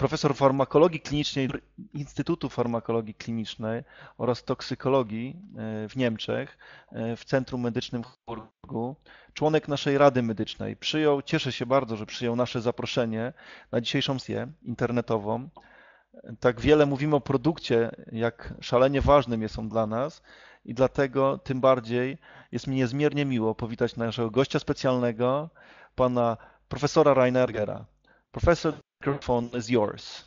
profesor farmakologii klinicznej Instytutu Farmakologii Klinicznej oraz toksykologii e, w Niemczech e, w Centrum Medycznym w Hamburgu, członek naszej Rady Medycznej. Przyjął, cieszę się bardzo, że przyjął nasze zaproszenie na dzisiejszą sesję internetową. Tak wiele mówimy o produkcie, jak szalenie ważnym jest on dla nas i dlatego tym bardziej jest mi niezmiernie miło powitać naszego gościa specjalnego, pana profesora Reinergera. Professor, the microphone is yours.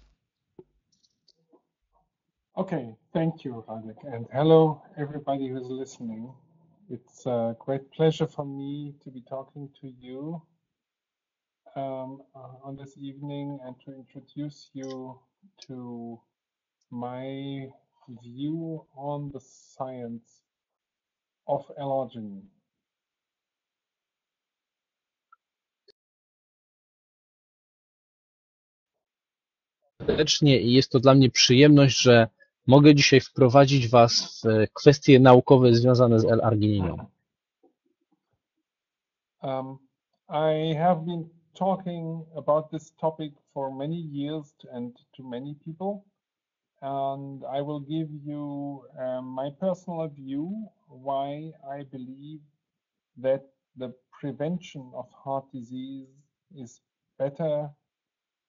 Okay, thank you, Radek, and hello everybody who's listening. It's a great pleasure for me to be talking to you um, uh, on this evening and to introduce you to my view on the science of allergen. Serdecznie i jest to dla mnie przyjemność, że mogę dzisiaj wprowadzić Was w kwestie naukowe związane z L-argininą. Um, I have been talking about this topic for many years and to many people, and I will give you um, my personal view why I believe that the prevention of heart disease is better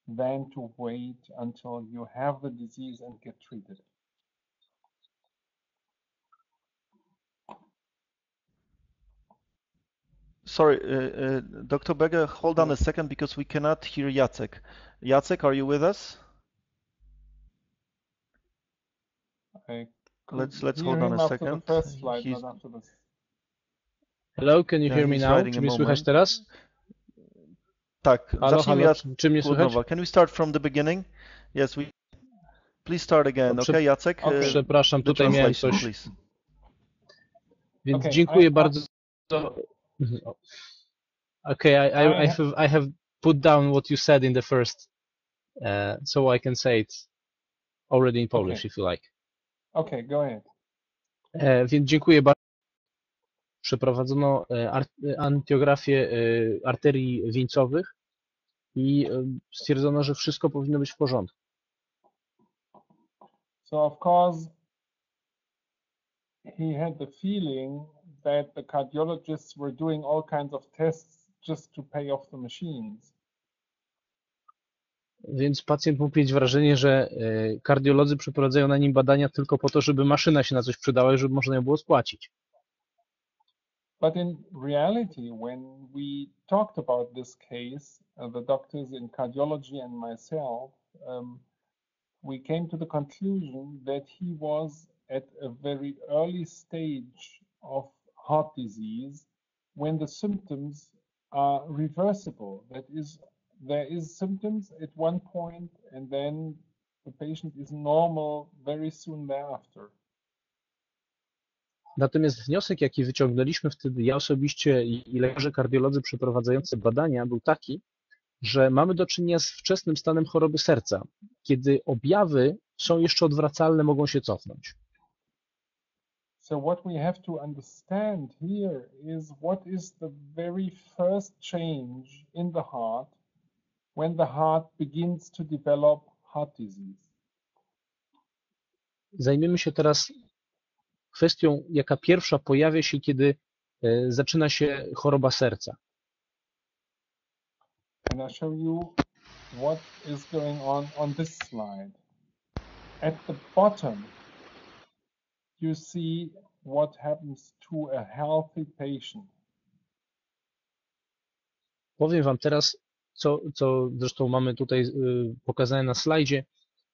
than to wait until you have the disease and get treated. Sorry, uh, uh, Dr. Berger, hold on a second because we cannot hear Jacek. Jacek, are you with us? I Let's let's hold on a second. slide, He's- not after this. Hello, can you Yeah, hear me now? writing Czy mnie słychać teraz? Tak, Halo, zacznijmy halo, od czy, mnie słychać? Can we start from the beginning? Yes, we. Please start again, Prze- okay, Jacek? Okay. Uh, Przepraszam, the tutaj miałem coś, please. więc Okay, dziękuję I- bardzo. Okay, I, I, I, I- have, I have put down what you said in the first, uh, so I can say it already in Polish, Okay. if you like. Okay, go ahead. E, Więc dziękuję bardzo. Przeprowadzono e, ar- angiografię e, arterii wieńcowych i e, stwierdzono, że wszystko powinno być w porządku. So of course, he had the feeling that the cardiologists were doing all kinds of tests just to pay off the machines. Więc pacjent mógł mieć wrażenie, że e, kardiolodzy przeprowadzają na nim badania tylko po to, żeby maszyna się na coś przydała i żeby można ją było spłacić. But in reality, when we talked about this case, uh, the doctors in cardiology and myself, um, we came to the conclusion that he was at a very early stage of heart disease when the symptoms are reversible. That is, there is symptoms at one point and then the patient is normal very soon thereafter. Natomiast wniosek, jaki wyciągnęliśmy wtedy, ja osobiście i lekarze kardiolodzy przeprowadzający badania, był taki, że mamy do czynienia z wczesnym stanem choroby serca, kiedy objawy są jeszcze odwracalne, mogą się cofnąć. So what we have to understand here is what is the very first change in the heart when the heart begins to develop heart disease. Zajmiemy się teraz kwestią, jaka pierwsza pojawia się, kiedy e, zaczyna się choroba serca. And I show you what is going on on this slide. At the bottom, you see what happens to a healthy patient. Powiem Wam teraz, co, co zresztą mamy tutaj y, pokazane na slajdzie,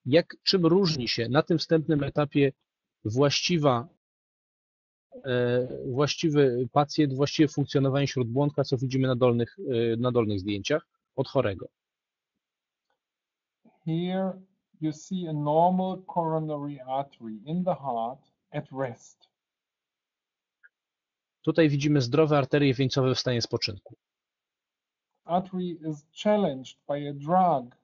jak, czym różni się na tym wstępnym etapie właściwa, e, właściwy pacjent, właściwe funkcjonowanie śródbłąka, co widzimy na dolnych, y, na dolnych zdjęciach, od chorego. Here you see a normal coronary artery in the heart at rest. Tutaj widzimy zdrowe arterie wieńcowe w stanie spoczynku. artery is challenged by a drug,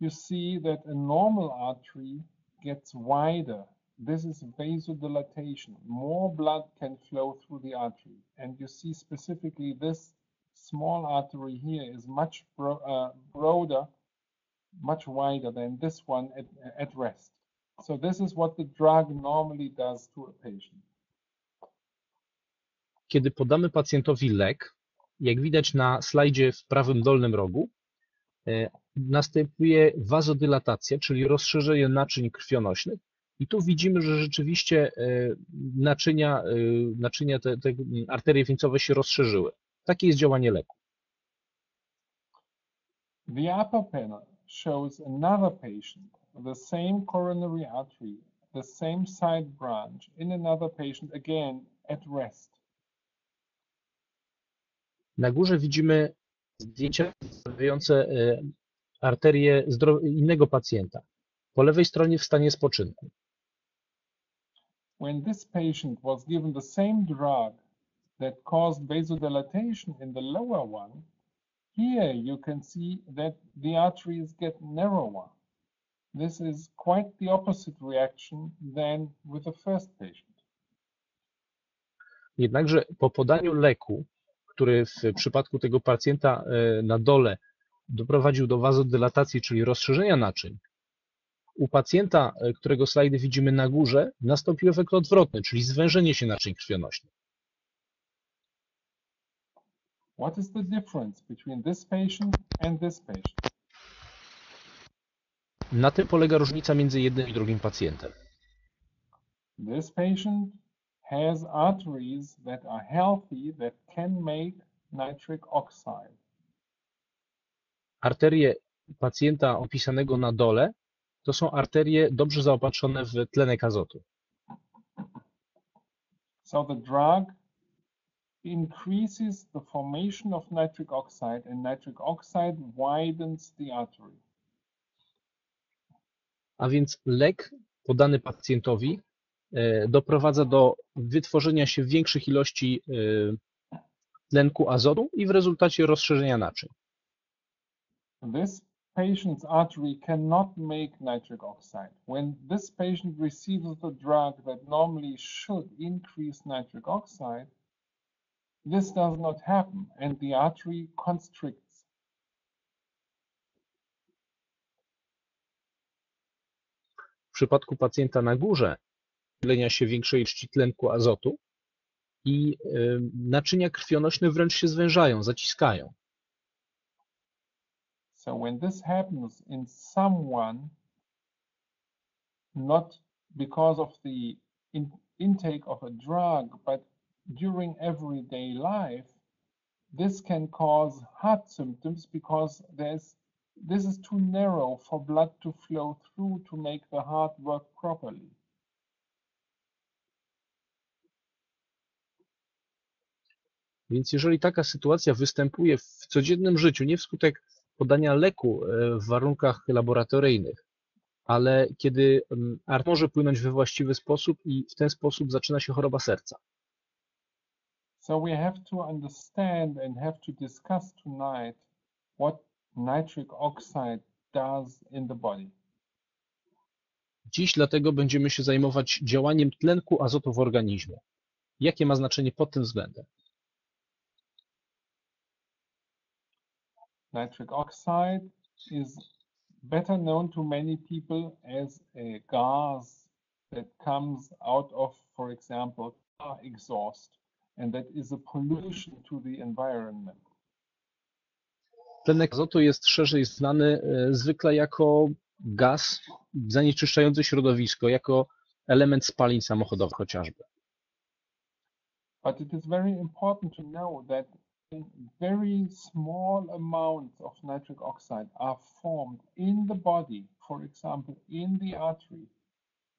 you see that a normal artery gets wider. This is vasodilatation. More blood can flow through the artery. And you see specifically this small artery here is much bro- uh, broader much wider than this one at, at rest. So this is what the drug normally does to a patient. Kiedy podamy pacjentowi lek, jak widać na slajdzie w prawym dolnym rogu, e, następuje wazodylatacja, czyli rozszerzenie naczyń krwionośnych. I tu widzimy, że rzeczywiście e, naczynia, e, naczynia te, te arterie wieńcowe się rozszerzyły. Takie jest działanie leku. The upper panel shows another patient, the same coronary artery, the same side branch in another patient, again at rest. Na górze widzimy zdjęcia przedstawiające e, arterię innego pacjenta. Po lewej stronie w stanie spoczynku. When this patient was given the same drug that caused vasodilatation in the lower one, here you can see that the arteries get narrower. This is quite the opposite reaction than with the first patient. Jednakże po podaniu leku który w przypadku tego pacjenta na dole doprowadził do wazodylatacji, czyli rozszerzenia naczyń, u pacjenta, e, którego slajdy widzimy na górze, nastąpił efekt odwrotny, czyli zwężenie się naczyń krwionośnych. What is the difference between this patient and this patient? Na tym polega różnica między jednym i drugim pacjentem. This patient has arteries that are healthy that can make nitric oxide. Arterie pacjenta opisanego na dole to są arterie dobrze zaopatrzone w tlenek azotu. So the drug increases the formation of nitric oxide and nitric oxide widens the artery. A więc lek podany pacjentowi E, doprowadza do wytworzenia się większych ilości e, tlenku azotu i w rezultacie rozszerzenia naczyń. This patient's artery cannot make nitric oxide. When this patient receives the drug that normally should increase nitric oxide, this does not happen and the artery constricts. W przypadku pacjenta na górze dzielenia się większej ilości tlenku azotu i naczynia krwionośne wręcz się zwężają, zaciskają. So when this happens in someone, not because of the in, intake of a drug, but during everyday life, this can cause heart symptoms because there's this is too narrow for blood to flow through to make the heart work properly. Więc jeżeli taka sytuacja występuje w codziennym życiu, nie wskutek podania leku e, w warunkach laboratoryjnych, ale kiedy art może płynąć we właściwy sposób i w ten sposób zaczyna się choroba serca. So we have to understand and have to discuss tonight what nitric oxide does in the body. Dziś dlatego będziemy się zajmować działaniem tlenku azotu w organizmie. Jakie ma znaczenie pod tym względem? Nitric oxide is better known to many people as a gas that comes out of, for example, car exhaust, and that is a pollution to the environment. Tlenek azotu jest szerzej znany e, zwykle jako gaz zanieczyszczający środowisko, jako element spalin samochodowych chociażby. But it is very important to know that very small of nitric oxide are formed in the body, for example, in the artery,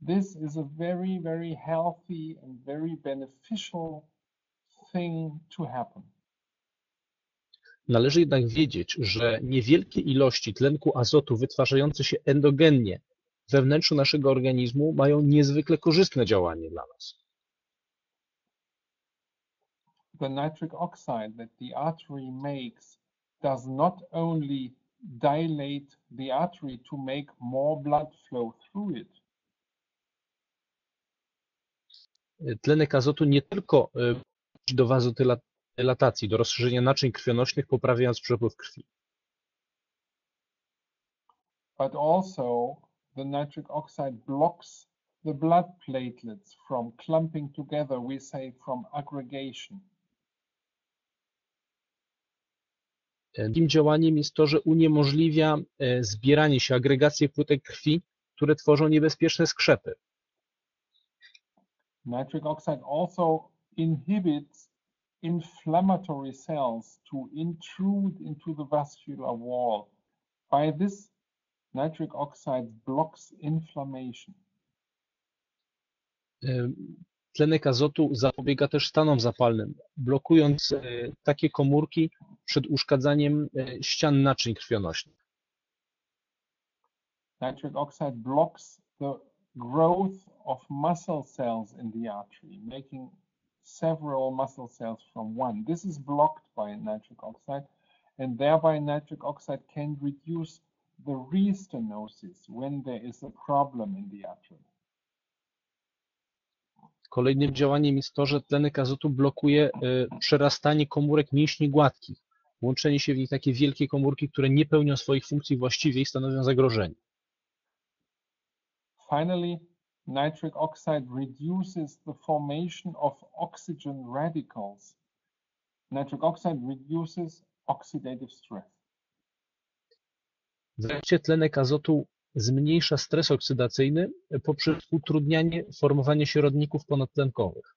this is a very, very healthy and very beneficial thing to happen. Należy jednak wiedzieć, że niewielkie ilości tlenku azotu wytwarzające się endogennie we wnętrzu naszego organizmu mają niezwykle korzystne działanie dla nas. The nitric oxide that the artery makes does not only dilate the artery to make more blood flow through it. Tlenek azotu nie tylko do wazodylatacji, do rozszerzenia naczyń krwionośnych, poprawiając przepływ krwi. but also the nitric oxide blocks the blood platelets from clumping together, we say from aggregation. Drugim działaniem jest to, że uniemożliwia e, zbieranie się, agregację płytek krwi, które tworzą niebezpieczne skrzepy. Nitric oxide also inhibits inflammatory cells to intrude into the vascular wall. By this, nitric oxide blocks inflammation. Tlenek azotu zapobiega też stanom zapalnym, blokując e, takie komórki przed uszkadzaniem e, ścian naczyń krwionośnych. Nitric oxide blocks the growth of muscle cells in the artery, making several muscle cells from one. This is blocked by nitric oxide, and thereby nitric oxide can reduce the restenosis when there is a problem in the artery. Kolejnym działaniem jest to, że tlenek azotu blokuje e, przerastanie komórek mięśni gładkich, łączenie się w nich takie wielkie komórki, które nie pełnią swoich funkcji właściwie i stanowią zagrożenie. Finally, nitric oxide reduces the formation of oxygen radicals. Nitric oxide reduces oxidative stress. Wreszcie tlenek azotu zmniejsza stres oksydacyjny poprzez utrudnianie formowania się rodników ponadtlenkowych.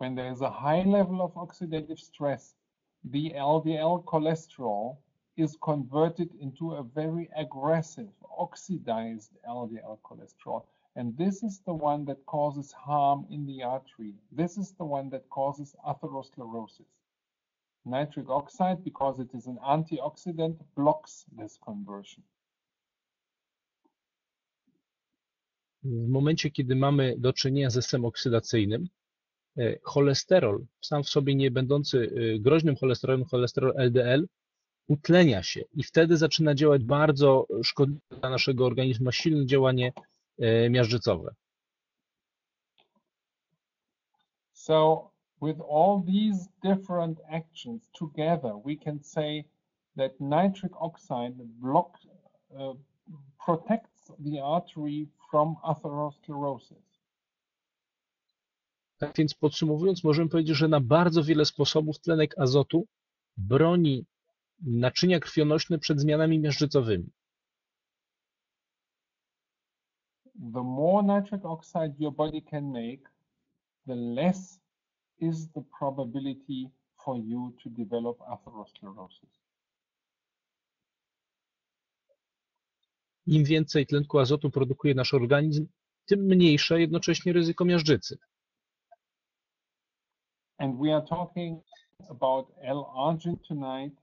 When there is a high level of oxidative stress, the LDL cholesterol is converted into a very aggressive oxidized LDL cholesterol. And this is the one that causes harm in the artery. This is the one that causes atherosclerosis. Nitric oxide, because it is an antioxidant, blocks this conversion. W momencie, kiedy mamy do czynienia ze systemem oksydacyjnym, e, cholesterol, sam w sobie nie będący e, groźnym cholesterolem, cholesterol LDL, utlenia się i wtedy zaczyna działać bardzo szkodliwe dla naszego organizmu, silne działanie e, miażdżycowe. So with all these different actions together, we can say that nitric oxide block, uh, protects the artery from atherosclerosis. Tak więc podsumowując, możemy powiedzieć, że na bardzo wiele sposobów tlenek azotu broni naczynia krwionośne przed zmianami miażdżycowymi. The more nitric oxide your body can make, the less is the probability for you to develop atherosclerosis. Im więcej tlenku azotu produkuje nasz organizm, tym mniejsze jednocześnie ryzyko miażdżycy. And we are talking about L-argin tonight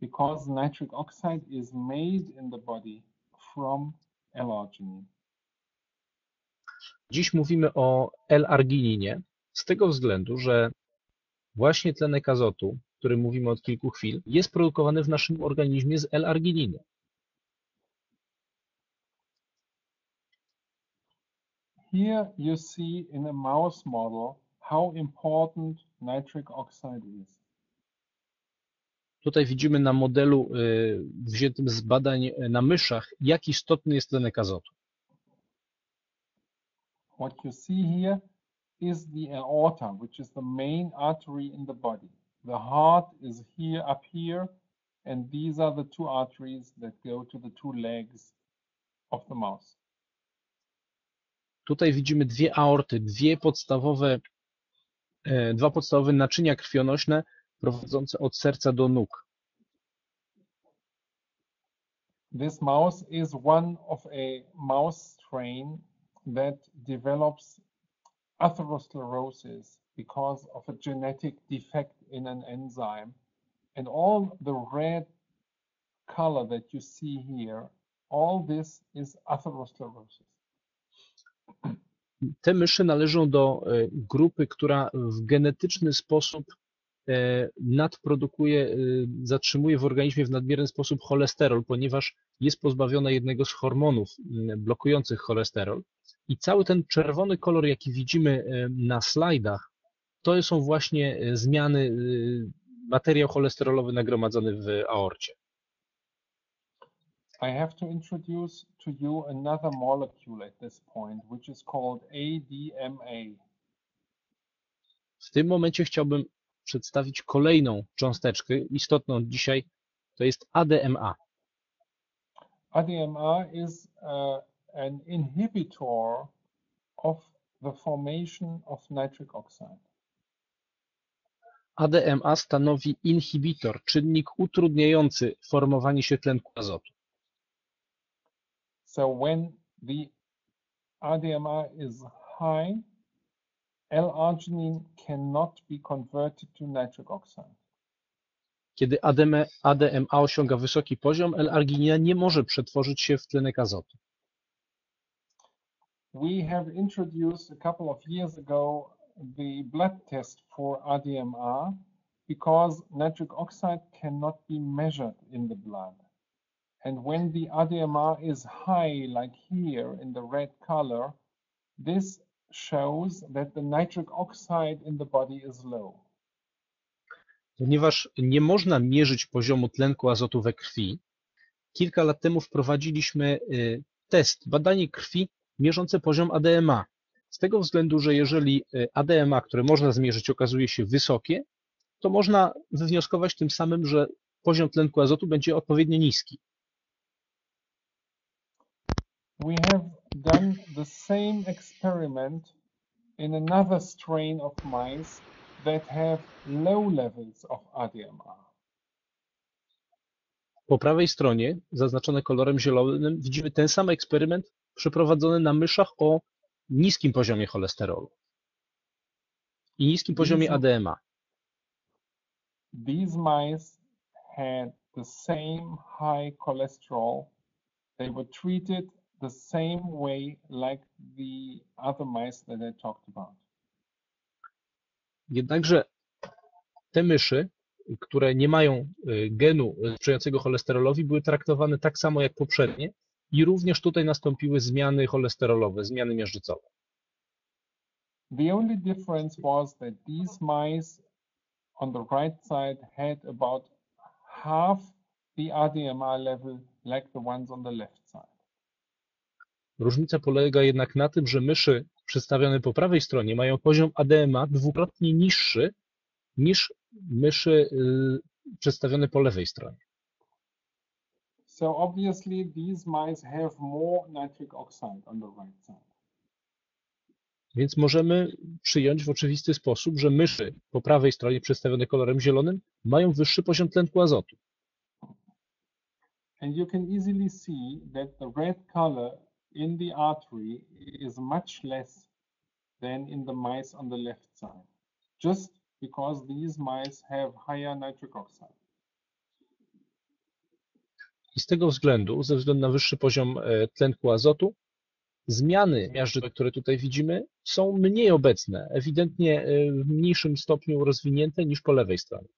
because nitric oxide is made in the body from L-arginine. Dziś mówimy o L-argininie z tego względu, że właśnie tlenek azotu, o którym mówimy od kilku chwil, jest produkowany w naszym organizmie z L-argininy. Here you see in a mouse model how important nitric oxide is. Tutaj widzimy na modelu y, wziętym z badań na myszach, jak istotny jest tlenek azotu. What you see here is the aorta, which is the main artery in the body. The heart is here, up here, and these are the two arteries that go to the two legs of the mouse. Tutaj widzimy dwie aorty, dwie podstawowe, dwa podstawowe naczynia krwionośne prowadzące od serca do nóg. This mouse is one of a mouse strain that develops atherosclerosis because of a genetic defect in an enzyme. And all the red color that you see here, all this is atherosclerosis. Te myszy należą do e, grupy, która w genetyczny sposób e, nadprodukuje, e, zatrzymuje w organizmie w nadmierny sposób cholesterol, ponieważ jest pozbawiona jednego z hormonów blokujących cholesterol. I cały ten czerwony kolor, jaki widzimy na slajdach, to są właśnie zmiany, materiał cholesterolowy nagromadzony w aorcie. I have to introduce to you another molecule at this point, which is called ADMA. W tym momencie chciałbym przedstawić kolejną cząsteczkę istotną dzisiaj, to jest ADMA. ADMA is an inhibitor of the formation of nitric oxide. ADMA stanowi inhibitor, czynnik utrudniający formowanie się tlenku azotu. So when the ADMA is high, L-arginine cannot be converted to nitric oxide. Kiedy ADM, ADMA osiąga wysoki poziom, L-arginina nie może przetworzyć się w tlenek azotu. We have introduced a couple of years ago the blood test for ADMA because nitric oxide cannot be measured in the blood. And when the ADMA is high, like here in the red color, this shows that the nitric oxide in the body is low. Ponieważ nie można mierzyć poziomu tlenku azotu we krwi, kilka lat temu wprowadziliśmy test, badanie krwi mierzące poziom ADMA. Z tego względu, że jeżeli ADMA, które można zmierzyć, okazuje się wysokie, to można wywnioskować tym samym, że poziom tlenku azotu będzie odpowiednio niski. We have done the same experiment in another strain of mice that have low levels of. Po prawej stronie, zaznaczone kolorem zielonym, widzimy ten sam eksperyment przeprowadzony na myszach o niskim poziomie cholesterolu i niskim poziomie ADMA. These mice had the same high cholesterol. They were treated the same way like the other mice that I talked about. Jednakże te myszy, które nie mają y, genu sprzyjającego cholesterolowi, były traktowane tak samo jak poprzednie i również tutaj nastąpiły zmiany cholesterolowe, zmiany miażdżycowe. The only difference was that these mice on the right side had about half the level like the ones on the left side. Różnica polega jednak na tym, że myszy przedstawione po prawej stronie mają poziom ADMA dwukrotnie niższy niż myszy y, przedstawione po lewej stronie. So obviously these mice have more nitric oxide on the right side. Więc możemy przyjąć w oczywisty sposób, że myszy po prawej stronie przedstawione kolorem zielonym mają wyższy poziom tlenku azotu. And you can easily see that the red color in the artery is much less than in the mice on the left side, just because these mice have higher nitric oxide. I z tego względu, ze względu na wyższy poziom e, tlenku azotu, zmiany miażdżycowe, które tutaj widzimy, są mniej obecne, ewidentnie e, w mniejszym stopniu rozwinięte niż po lewej stronie.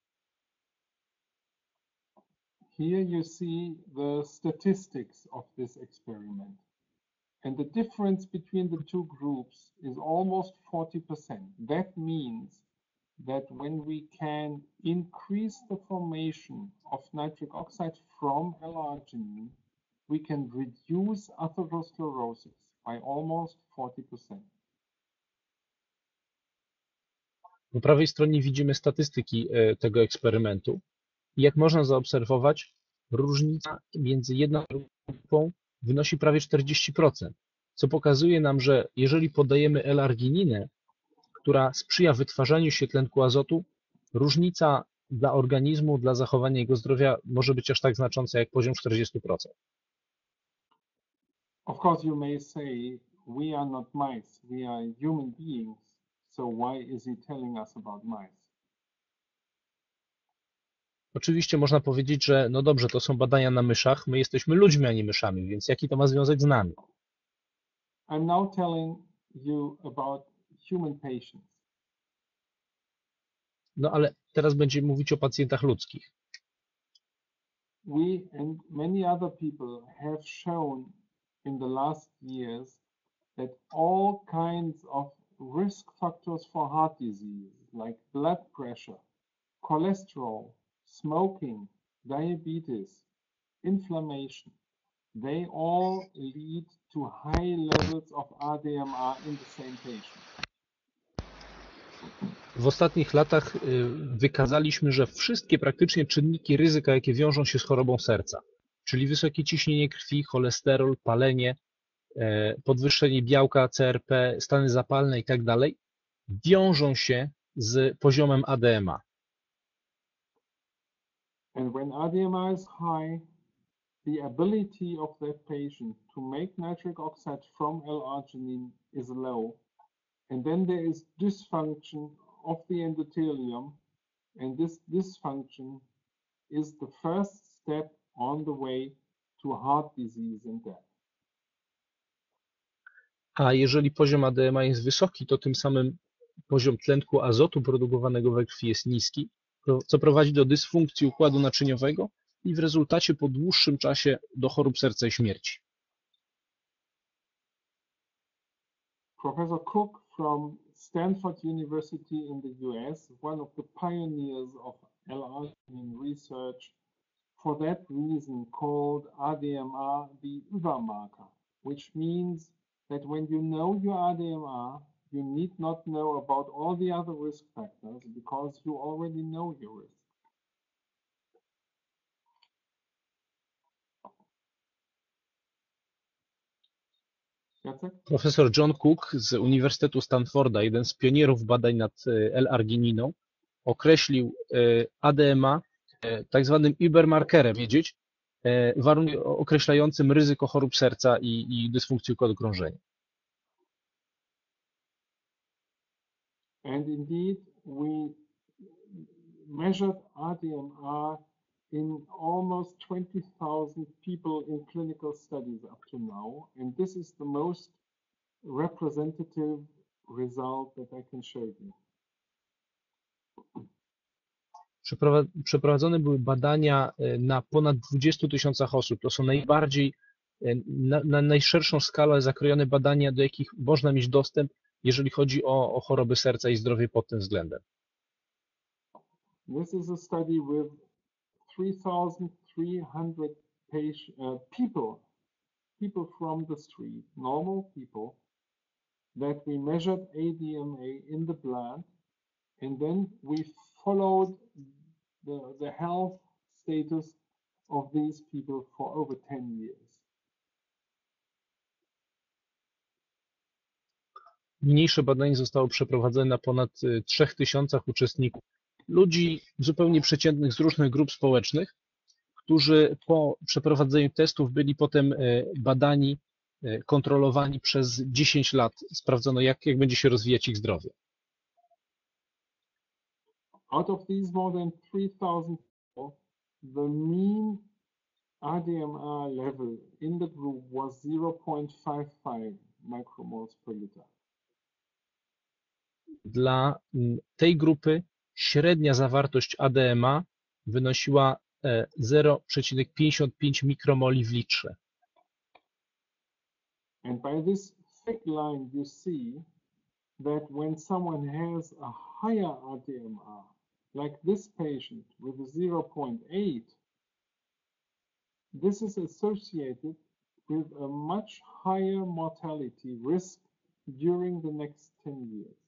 Here you see the statistics of this experiment. And the difference between the two groups is almost 40%. That means that when we can increase the formation of nitric oxide from L-arginine, we can reduce atherosclerosis by almost 40%. Po prawej stronie widzimy statystyki e, tego eksperymentu. Jak można zaobserwować, różnica między jedną a drugą wynosi prawie 40%, co pokazuje nam, że jeżeli podajemy L-argininę, która sprzyja wytwarzaniu się tlenku azotu, różnica dla organizmu, dla zachowania jego zdrowia może być aż tak znacząca jak poziom 40%. Of course, you may say, we are not mice, we are human beings, so why is he telling us about mice? Oczywiście można powiedzieć, że no dobrze, to są badania na myszach, my jesteśmy ludźmi, a nie myszami, więc jaki to ma związek z nami? I'm now telling you about human patients. No ale teraz będziemy mówić o pacjentach ludzkich. We and many other people have shown in the last years that all kinds of risk factors for heart disease, like blood pressure, cholesterol, smoking, diabetes, inflammation, they all lead to high levels of ADMR in the same patient. W ostatnich latach y, wykazaliśmy, że wszystkie praktycznie czynniki ryzyka, jakie wiążą się z chorobą serca, czyli wysokie ciśnienie krwi, cholesterol, palenie, e, podwyższenie białka, CRP, stany zapalne itd., wiążą się z poziomem ADMA. And when ADMR is high, the ability of that patient to make nitric oxide from L-arginine is low. And then there is dysfunction of the endothelium. And this dysfunction is the first step on the way to heart disease and death. A jeżeli poziom ADMA jest wysoki, to tym samym poziom tlenku azotu produkowanego we krwi jest niski, co prowadzi do dysfunkcji układu naczyniowego i w rezultacie po dłuższym czasie do chorób serca i śmierci. Professor Cook from Stanford University in the US, one of the pioneers of L-arginine research, for that reason called ADMR the Übermarker, which means that when you know your ADMR, you need not know about all the other risk factors because you already know your risk. Jacek? Profesor John Cook z Uniwersytetu Stanforda, jeden z pionierów badań nad e, L-argininą, określił e, ADMA e, tak zwanym Übermarkerem, wiedzieć, warunkiem określającym ryzyko chorób serca i, i dysfunkcji układu krążenia. And indeed, we measured RDMR in almost 20,000 people in clinical studies up to now. And this is the most representative result that I can show you. Przeprowadzone były badania e, na ponad 20 tysiącach osób. To są najbardziej, e, na, na najszerszą skalę zakrojone badania, do jakich można mieć dostęp jeżeli chodzi o, o choroby serca i zdrowie pod tym względem. This is a study with 3,300 uh, people, people from the street, normal people, that we measured ADMA in the blood, and then we followed the, the health status of these people for over 10 years. Mniejsze badanie zostało przeprowadzone na ponad 3000 uczestników, ludzi zupełnie przeciętnych z różnych grup społecznych, którzy po przeprowadzeniu testów byli potem y, badani, y, kontrolowani przez 10 lat. Sprawdzono, jak, jak będzie się rozwijać ich zdrowie. Out of these more than 3000 people, the mean RDMR level in the group was 0.55 micromoles per liter. Dla tej grupy średnia zawartość ADMA wynosiła 0,55 e, mikromoli w litrze. And by this thick line you see that when someone has a higher ADMR, like this patient with a 0.8, this is associated with a much higher mortality risk during the next 10 years.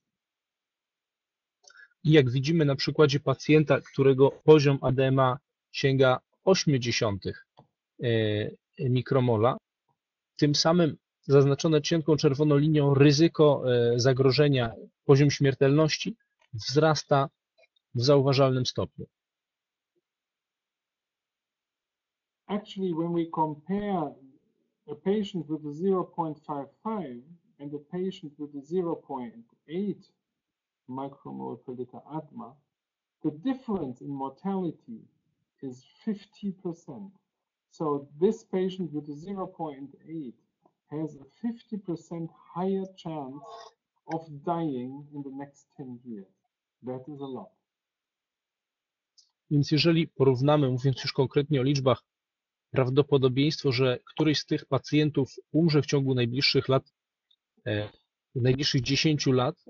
I jak widzimy na przykładzie pacjenta, którego poziom ADMA sięga 0,8 e, mikromola, tym samym zaznaczone cienką czerwoną linią ryzyko e, zagrożenia, poziom śmiertelności wzrasta w zauważalnym stopniu. Actually, when we compare a patient with a 0.55 and a patient with a 0.8 micromole per liter ADMA, the difference in mortality is 50%. So this patient with a 0.8 has a 50% higher chance of dying in the next 10 years. That is a lot. Więc jeżeli porównamy, mówiąc już konkretnie o liczbach, prawdopodobieństwo, że któryś z tych pacjentów umrze w ciągu najbliższych lat, e, najbliższych 10 lat,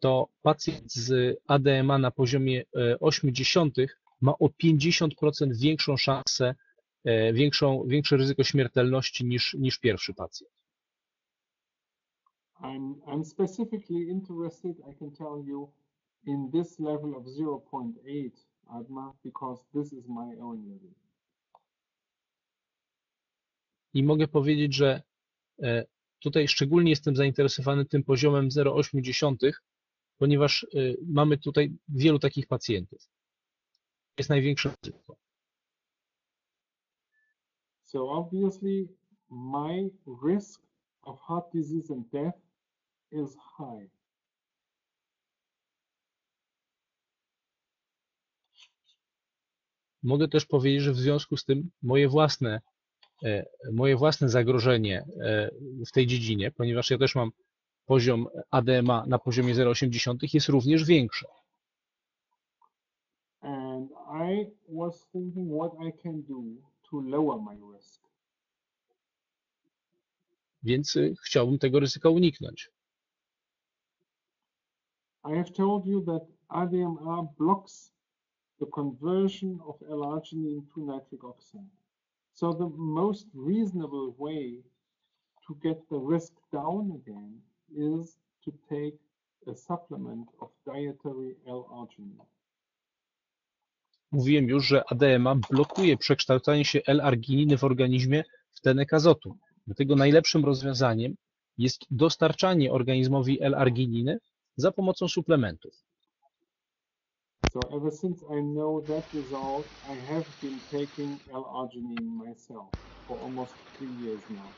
to pacjent z ADMA na poziomie 0,8 e, ma o 50% większą szansę e, większą, większe ryzyko śmiertelności niż, niż pierwszy pacjent. I'm, I'm specifically interested, I can tell you, in this level of 0.8 ADMA because this is my own level. I mogę powiedzieć, że e, tutaj szczególnie jestem zainteresowany tym poziomem 0,8, ponieważ e, mamy tutaj wielu takich pacjentów. Jest największe ryzyko. So obviously, my risk of heart disease and death is high. Mogę też powiedzieć, że w związku z tym moje własne, e, moje własne zagrożenie e, w tej dziedzinie, ponieważ ja też mam poziom ADMA na poziomie 0,8 jest również risk. Więc y, chciałbym tego ryzyka uniknąć. I have told you that ADMR blocks the conversion of L-arginine to nitric oxide. So the most reasonable way to get the risk down again is to take a supplement of dietary L-arginine. Mówiłem już, że ADMA blokuje przekształcanie się L-argininy w organizmie w tlenek azotu. Dlatego najlepszym rozwiązaniem jest dostarczanie organizmowi L-argininy za pomocą suplementów. So ever since I know that result, I have been taking L-arginine myself for almost three years now.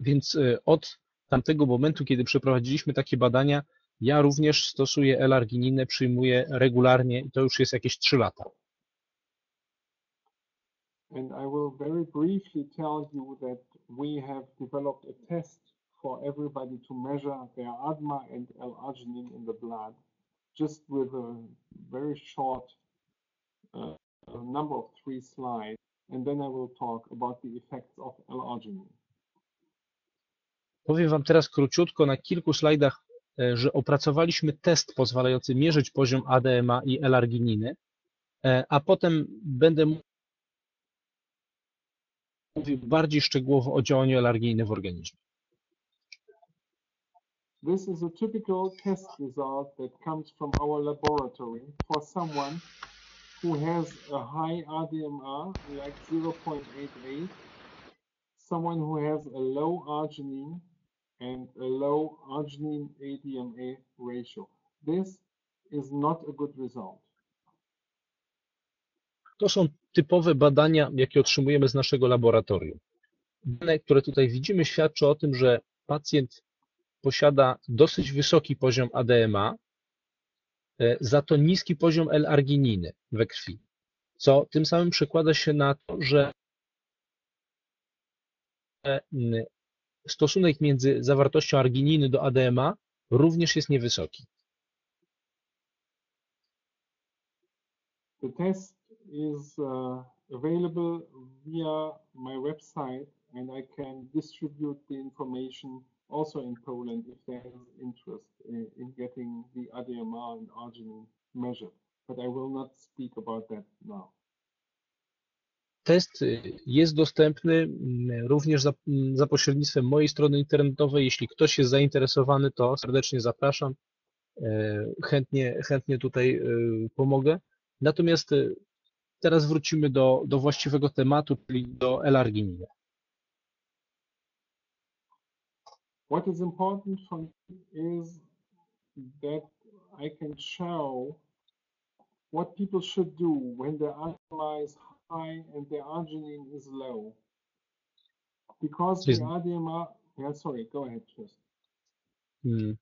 Więc y, od tamtego momentu, kiedy przeprowadziliśmy takie badania, ja również stosuję L-argininę, przyjmuję regularnie i to już jest jakieś 3 lata. And I will very briefly tell you that we have developed a test for everybody to measure their ADMA and L-arginine in the blood, just with a very short uh, number of three slides, and then I will talk about the effects of L-arginine. Powiem Wam teraz króciutko na kilku slajdach, e, że opracowaliśmy test pozwalający mierzyć poziom ADMA i L-argininy, e, a potem będę mówił bardziej szczegółowo o działaniu L-argininy w organizmie. This is a typical test result that comes from our laboratory for someone who has a high RDMR, like 0.88, someone who has a low arginine and a low arginine ADMA ratio. This is not a good result. To są typowe badania, jakie otrzymujemy z naszego laboratorium. Dane, które tutaj widzimy, świadczą o tym, że pacjent posiada dosyć wysoki poziom ADMA, e, za to niski poziom L-argininy we krwi, co tym samym przekłada się na to, że e, stosunek między zawartością argininy do ADMA również jest niewysoki. The test is uh, available via my website and I can distribute the information also in Poland if there is interest in, in getting the ADMR and arginine measured. But I will not speak about that now. Test jest dostępny mm, również za, mm, za pośrednictwem mojej strony internetowej. Jeśli ktoś jest zainteresowany, to serdecznie zapraszam. E, Chętnie, chętnie tutaj y, pomogę. Natomiast y, teraz wrócimy do, do właściwego tematu, czyli do L-argininy. What is important for me is that I can show what people should do when ADMA is high and their arginine is low. Because the ADMR, yeah, sorry, go ahead first. Mm.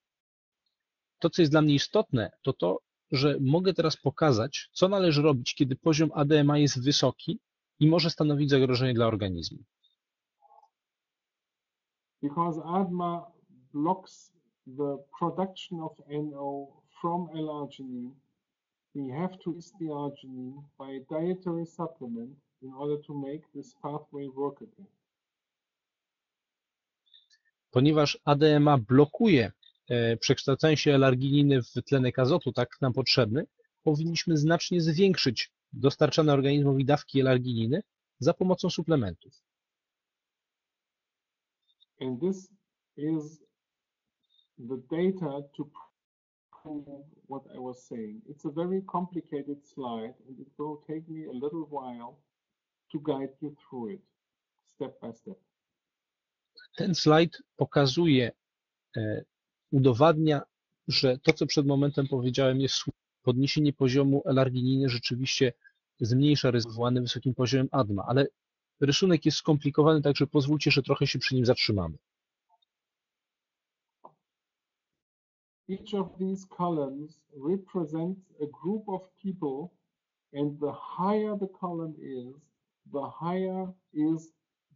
To, co jest dla mnie istotne, to to, że mogę teraz pokazać, co należy robić, kiedy poziom ADMA jest wysoki i może stanowić zagrożenie dla organizmu. Because ADMA blocks the production of NO from L-arginine, we have to use the arginine by a dietary supplement in order to make this pathway work again. Ponieważ ADMA blokuje e, przekształcanie się w tlenek azotu, tak nam potrzebny, powinniśmy znacznie zwiększyć dostarczane organizmowi dawki L-argininy za pomocą suplementów. And this is the data to what I was saying. It's a very complicated slide and it will take me a little while to guide you through it step by step. Ten slajd pokazuje, e, udowadnia, że to, co przed momentem powiedziałem, jest podniesienie poziomu L-argininy rzeczywiście zmniejsza ryzyko wysokim poziomem ADMA, ale rysunek jest skomplikowany, także pozwólcie, że trochę się przy nim zatrzymamy. Each of these columns represents a group of people and the higher the column is, the higher is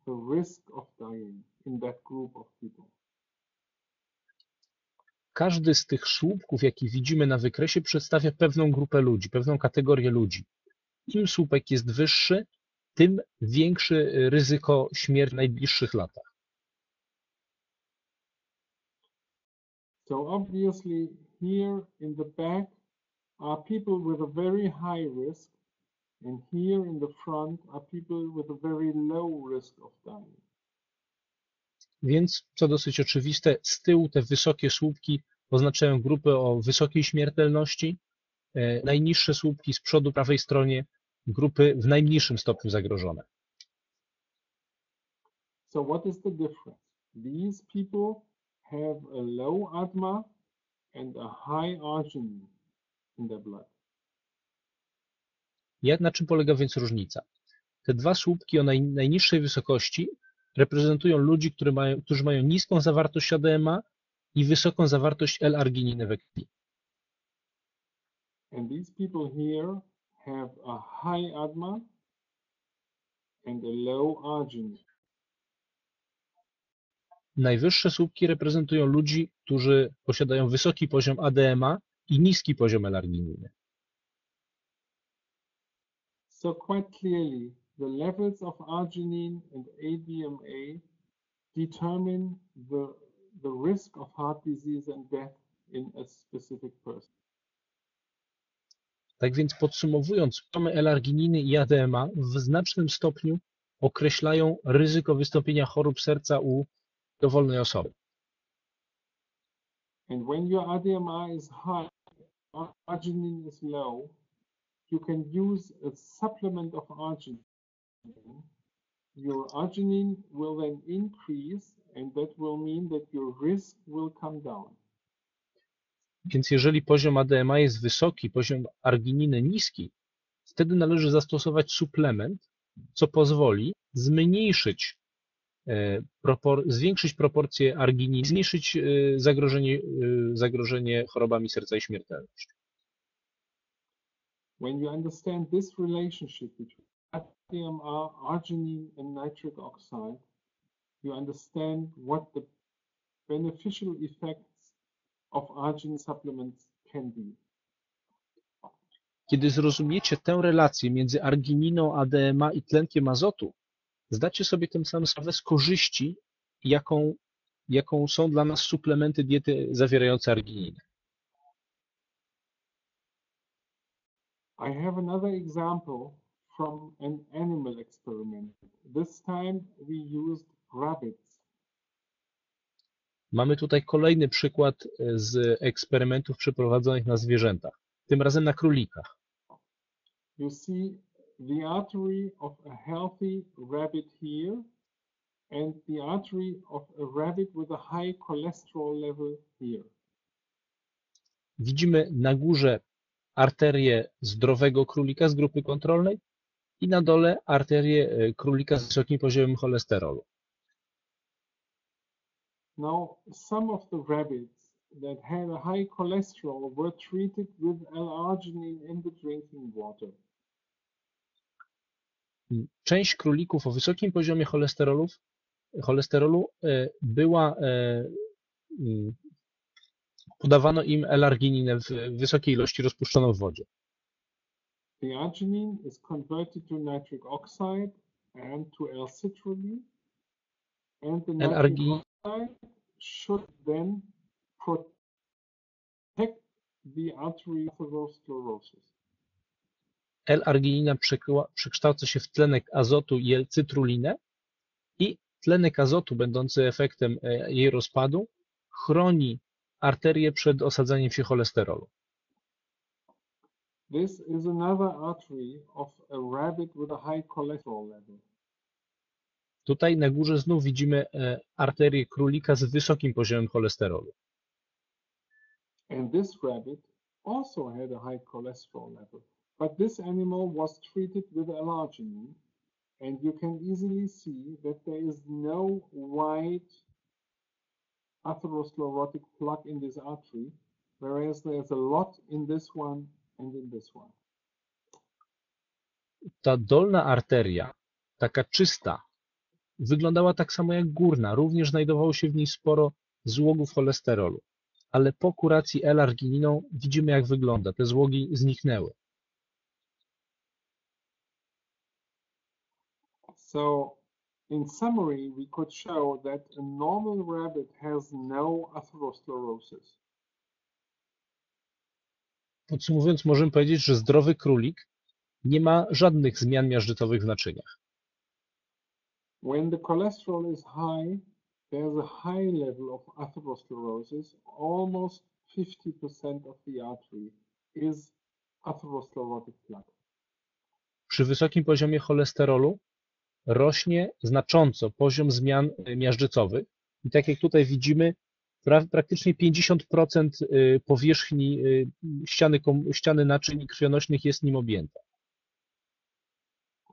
the risk of dying in that group of people. Każdy z tych słupków, jaki widzimy na wykresie, przedstawia pewną grupę ludzi, pewną kategorię ludzi. Im słupek jest wyższy, tym większe ryzyko śmierci w najbliższych latach. So obviously here in the back are people with a very high risk and here in the front are people with a very low risk of dying. Więc, co dosyć oczywiste, z tyłu te wysokie słupki oznaczają grupy o wysokiej śmiertelności, e, najniższe słupki z przodu prawej stronie grupy w najmniejszym stopniu zagrożone. So what is the difference? These people have a low ADMA and a high arginine in their blood. Jak, na czym polega więc różnica? Te dwa słupki o naj, najniższej wysokości reprezentują ludzi, które mają, którzy mają niską zawartość ADMA i wysoką zawartość L-argininy we krwi. And these people here have a high ADMA and a low arginine. Najwyższe słupki reprezentują ludzi, którzy posiadają wysoki poziom ADMA i niski poziom L-argininy. So quite clearly, the levels of arginine and ADMA determine the, the risk of heart disease and death in a specific person. Tak więc podsumowując, poziomy L-argininy i ADMA w znacznym stopniu określają ryzyko wystąpienia chorób serca u dowolnej osoby. And when your is high, ar- arginine is low, you can use a supplement of arginine. Your arginine will then increase, and that will mean that your risk will come down. Więc jeżeli poziom ADMA jest wysoki, poziom argininy niski, wtedy należy zastosować suplement, co pozwoli zmniejszyć, propor zwiększyć proporcję argininy, zmniejszyć e, zagrożenie, e, zagrożenie chorobami serca i śmiertelność. When you understand this relationship between arginine, and nitric oxide, you understand what the beneficial effects of arginine supplements can be. Kiedy zrozumiecie tę relację między argininą, ADMA i tlenkiem azotu, zdacie sobie tym samym sprawę z korzyści, jaką, jaką są dla nas suplementy diety zawierające argininę. I have another example from an animal experiment. This time we used rabbits. Mamy tutaj kolejny przykład e, z eksperymentów przeprowadzonych na zwierzętach, tym razem na królikach. You see the artery of a healthy rabbit here and the artery of a rabbit with a high cholesterol level here. Widzimy na górze arterię zdrowego królika z grupy kontrolnej i na dole arterię królika z wysokim poziomem cholesterolu. Now, some of the rabbits that had a high cholesterol were treated with L-arginine in the drinking water. Część królików o wysokim poziomie cholesterolów, cholesterolu e, była, e, mm, podawano im L-argininę w wysokiej ilości rozpuszczoną w wodzie. The arginine is converted to nitric oxide and to L-citrulline, and the nitric oxide should then protect the artery atherosclerosis. L-arginina przekształca się w tlenek azotu i L-cytrulinę i tlenek azotu, będący efektem e, jej rozpadu, chroni arterię przed osadzaniem się cholesterolu. This is another artery of a rabbit with a high cholesterol level. Tutaj na górze znów widzimy e, arterię królika z wysokim poziomem cholesterolu. And this rabbit also had a high cholesterol level. But this animal was treated with L-arginine, and you can easily see that there is no white atherosclerotic plaque in this artery, whereas there's a lot in this one and in this one. Ta dolna arteria, taka czysta, wyglądała tak samo jak górna. Również znajdowało się w niej sporo złogów cholesterolu. Ale po kuracji L-argininą widzimy jak wygląda. Te złogi zniknęły. So in summary, we could show that a normal rabbit has no atherosclerosis. Podsumowując, możemy powiedzieć, że zdrowy królik nie ma żadnych zmian miażdżycowych w naczyniach. When the cholesterol is high, there's a high level of atherosclerosis. Almost 50% of the artery is atherosclerotic plaque. Przy wysokim poziomie cholesterolu rośnie znacząco poziom zmian y, miażdżycowych i tak jak tutaj widzimy, pra, praktycznie 50% y, powierzchni y, ściany, ściany naczyń krwionośnych jest nim objęta.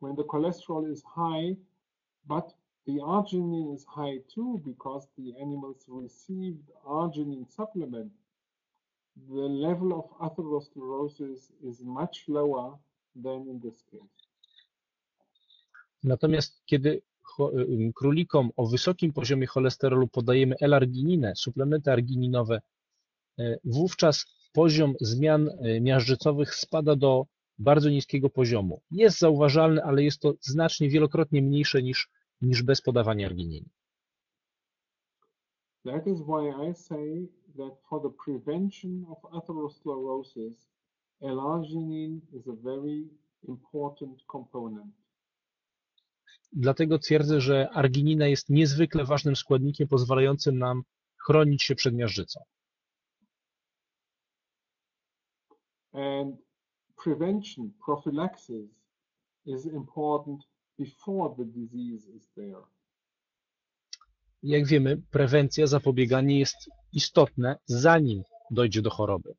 When the cholesterol is high, but the arginine is high too because the animals received arginine supplement, the level of atherosclerosis is much lower than in this case. Natomiast kiedy królikom o wysokim poziomie cholesterolu podajemy L-argininę, suplementy argininowe, e, wówczas poziom zmian e, miażdżycowych spada do bardzo niskiego poziomu. Jest zauważalny, ale jest to znacznie wielokrotnie mniejsze niż, niż bez podawania argininy. That is why I say that for the prevention of atherosclerosis, L-arginine is a very important component. Dlatego twierdzę, że arginina jest niezwykle ważnym składnikiem pozwalającym nam chronić się przed miażdżycą. And prevention, prophylaxis is important before the disease is there. Jak wiemy, prewencja, zapobieganie jest istotne, zanim dojdzie do choroby.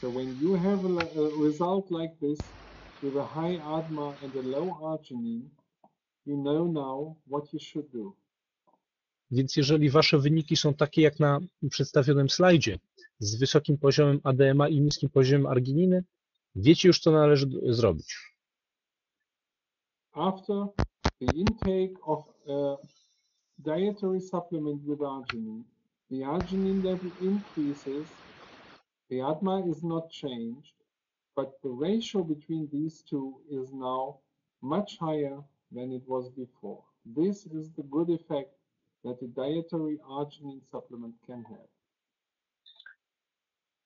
So when you have a, result like this, with a high ADMA and a low arginine, you know now what you should do. Więc jeżeli wasze wyniki są takie jak na przedstawionym slajdzie, z wysokim poziomem ADMA i niskim poziomem argininy, wiecie już co należy zrobić. After the intake of a dietary supplement with arginine, the arginine level increases, the ADMA is not changed, but the ratio between these two is now much higher than it was before. This is the good effect that a dietary arginine supplement can have.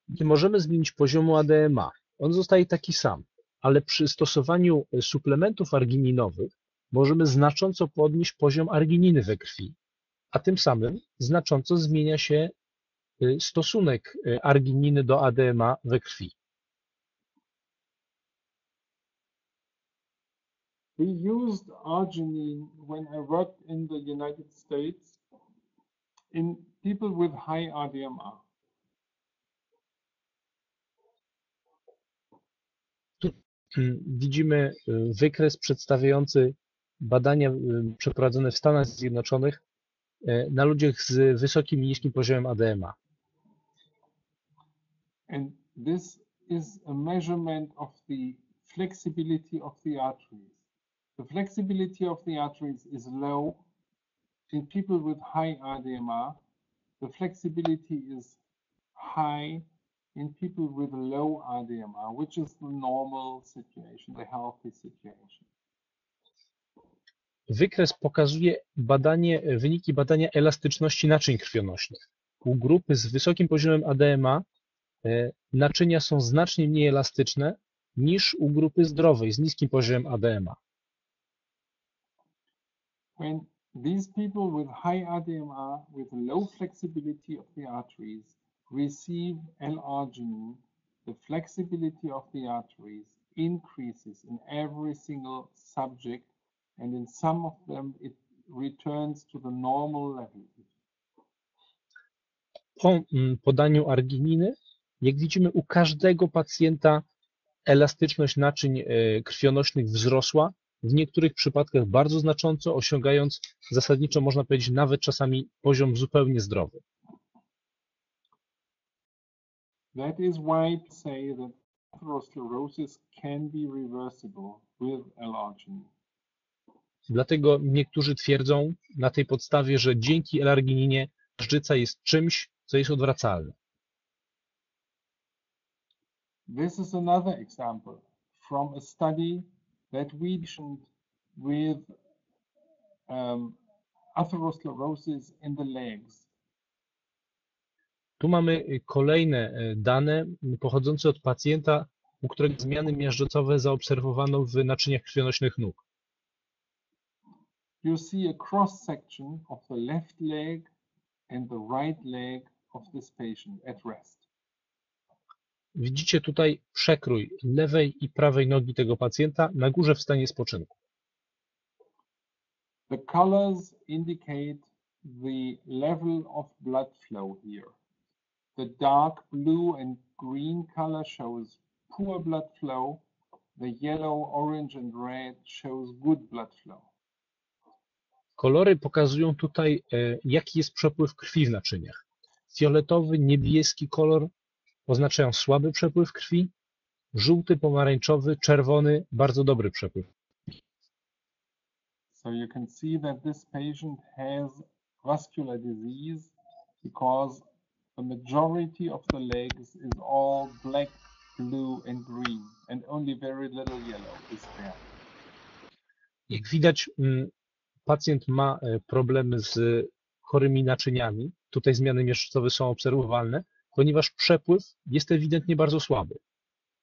Nie możemy zmienić poziomu ADMA. On zostaje taki sam, ale przy stosowaniu suplementów argininowych możemy znacząco podnieść poziom argininy we krwi, a tym samym znacząco zmienia się y, stosunek y, argininy do ADMA we krwi. We used arginine when I worked in the United States in people with high RDMR. Tu widzimy y, wykres przedstawiający badania y, przeprowadzone w Stanach Zjednoczonych y, na ludziach z wysokim i niskim poziomem ADMA. And this is a measurement of the flexibility of the arteries. The flexibility of the arteries is low in people with high RDMR. The flexibility is high in people with low RDMR, which is the normal situation, the healthy situation. Wykres pokazuje badanie, wyniki badania elastyczności naczyń krwionośnych. U grupy z wysokim poziomem ADMA e, naczynia są znacznie mniej elastyczne niż u grupy zdrowej z niskim poziomem ADMA. When these people with high ADMR with low flexibility of the arteries receive L-arginine, the flexibility of the arteries increases in every single subject, and in some of them it returns to the normal level. Po mm, podaniu argininy, jak widzimy, u każdego pacjenta elastyczność naczyń krwionośnych wzrosła, w niektórych przypadkach bardzo znacząco, osiągając zasadniczo, można powiedzieć, nawet czasami poziom zupełnie zdrowy. That is why to say that atherosclerosis can be reversible with. Dlatego niektórzy twierdzą na tej podstawie, że dzięki L-argininie życa jest czymś, co jest odwracalne. This is another example from a study that we mentioned with um, atherosclerosis in the legs. Tu mamy kolejne e, dane pochodzące od pacjenta, u którego zmiany miażdżocowe zaobserwowano w naczyniach krwionośnych nóg. You see a cross section of the left leg and the right leg of this patient at rest. Widzicie tutaj przekrój lewej i prawej nogi tego pacjenta na górze w stanie spoczynku. The colors indicate the level of blood flow here. The dark blue and green color shows poor blood flow. The yellow, orange and red shows good blood flow. Kolory pokazują tutaj, e, jaki jest przepływ krwi w naczyniach. Fioletowy, niebieski kolor oznaczają słaby przepływ krwi, żółty, pomarańczowy, czerwony bardzo dobry przepływ. So you can see that this patient has vascular disease because the majority of the legs is all black, blue and green and only very little yellow is there. Jak widać, mm, pacjent ma e, problemy z chorymi naczyniami. Tutaj zmiany miażdżowe są obserwowalne, ponieważ przepływ jest ewidentnie bardzo słaby.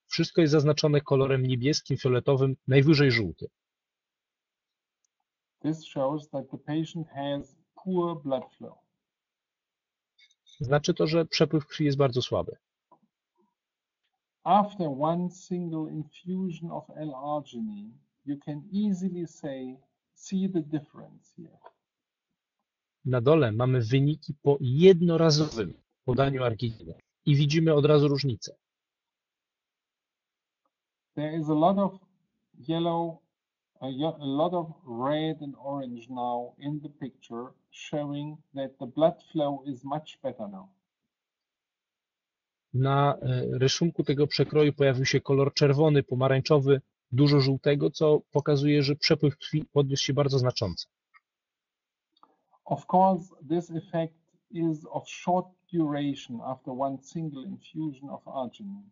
Wszystko jest zaznaczone kolorem niebieskim, fioletowym, najwyżej żółtym. This shows that the patient has poor blood flow. Znaczy to, że przepływ krwi jest bardzo słaby. After one single infusion of L-arginine, you can easily say, see the difference here. Na dole mamy wyniki po jednorazowym podaniu argininy i widzimy od razu różnicę. There is a lot of yellow, a, ye- a lot of red and orange now in the picture, showing that the blood flow is much better now. Na e, rysunku tego przekroju pojawił się kolor czerwony, pomarańczowy, dużo żółtego, co pokazuje, że przepływ krwi podniósł się bardzo znacząco. Of course, this effect is of short duration after one single infusion of arginine.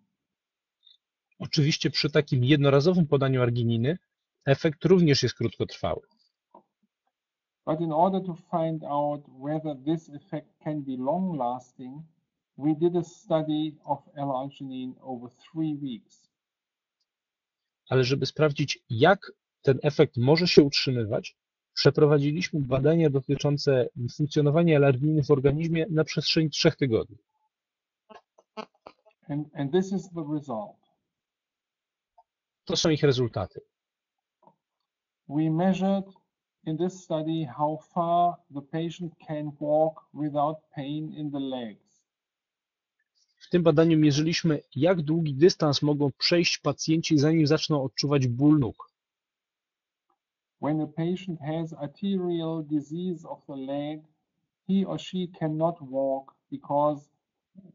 Oczywiście przy takim jednorazowym podaniu argininy efekt również jest krótkotrwały. But in order to find out whether this effect can be long lasting, we did a study of L-arginine over three weeks. Ale żeby sprawdzić, jak ten efekt może się utrzymywać, przeprowadziliśmy badania dotyczące funkcjonowania alerginy w organizmie na przestrzeni trzech tygodni. And, and this is the result. To są ich rezultaty. We measured in this study how far the patient can walk without pain in the legs. W tym badaniu mierzyliśmy, jak długi dystans mogą przejść pacjenci, zanim zaczną odczuwać ból nóg. When a patient has arterial disease of the leg, he or she cannot walk because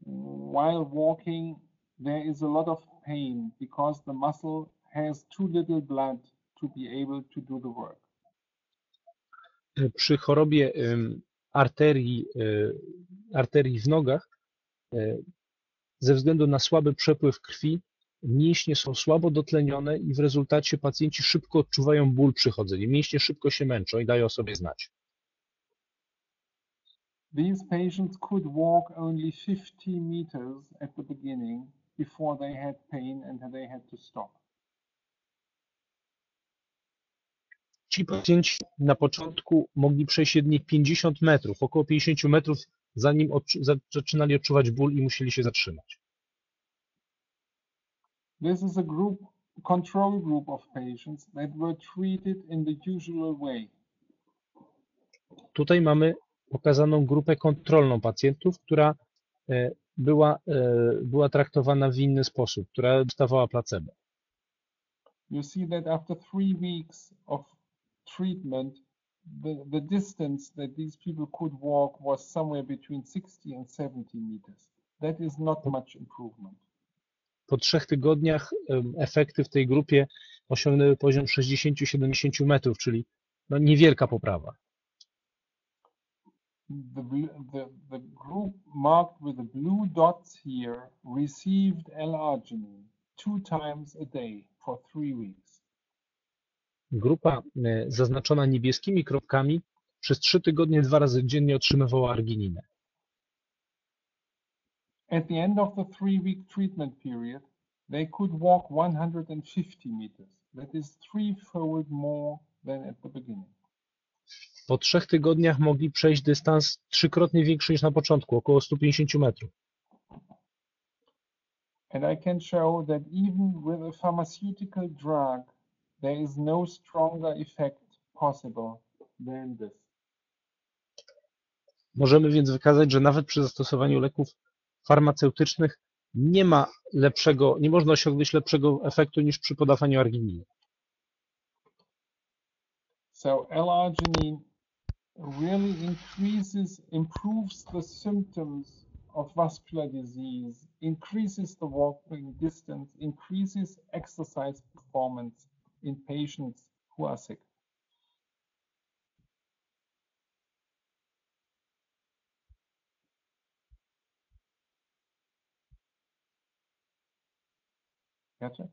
mm, while walking there is a lot of pain because the muscle has too little blood to be able to do the work. Przy chorobie arterii, arterii w nogach, ze względu na słaby przepływ krwi, mięśnie są słabo dotlenione i w rezultacie pacjenci szybko odczuwają ból przy chodzeniu. Mięśnie szybko się męczą i dają o sobie znać. these patients could walk only 50 meters at the beginning before they had pain and they had to stop. Ci pacjenci na początku mogli przejść jedynie 50 metrów, około 50 metrów, zanim zaczynali odczuwać ból i musieli się zatrzymać. This is a group, control group of patients that were treated in the usual way. Tutaj mamy pokazaną grupę kontrolną pacjentów, która była, była traktowana w inny sposób, która dostawała placebo. You see that after three weeks of treatment, the, the distance that these people could walk was somewhere between 60 and 70 meters. That is not much improvement. Po trzech tygodniach efekty w tej grupie osiągnęły poziom 60-70 metrów, czyli no niewielka poprawa. The, the, the group marked with the blue dots here received L-arginine two times a day for three weeks. Grupa zaznaczona niebieskimi kropkami przez trzy tygodnie dwa razy dziennie otrzymywała argininę. At the end of the three-week treatment period, they could walk 150 meters. That is threefold more than at the beginning. Po trzech tygodniach mogli przejść dystans trzykrotnie większy niż na początku, około 150 metrów. And I can show that even with a pharmaceutical drug, there is no stronger effect possible than this. Możemy więc wykazać, że nawet przy zastosowaniu leków farmaceutycznych nie ma lepszego, nie można osiągnąć lepszego efektu niż przy podawaniu argininy. So L-arginine really increases, improves the symptoms of vascular disease, increases the walking distance, increases exercise performance in patients who are sick. Gotcha.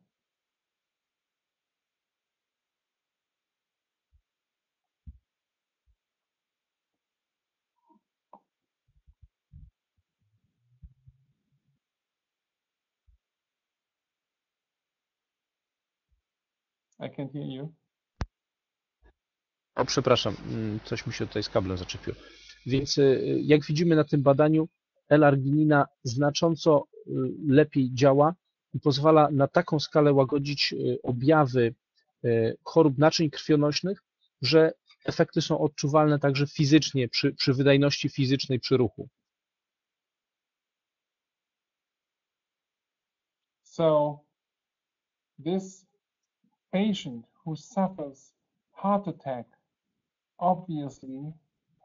I hear you. O, przepraszam, mm, coś mi się tutaj z kablem zaczepiło. Więc y, jak widzimy na tym badaniu, L-arginina znacząco y, lepiej działa pozwala na taką skalę łagodzić y, objawy y, chorób naczyń krwionośnych, że efekty są odczuwalne także fizycznie, przy, przy wydajności fizycznej przy ruchu. So this patient who suffers heart attack obviously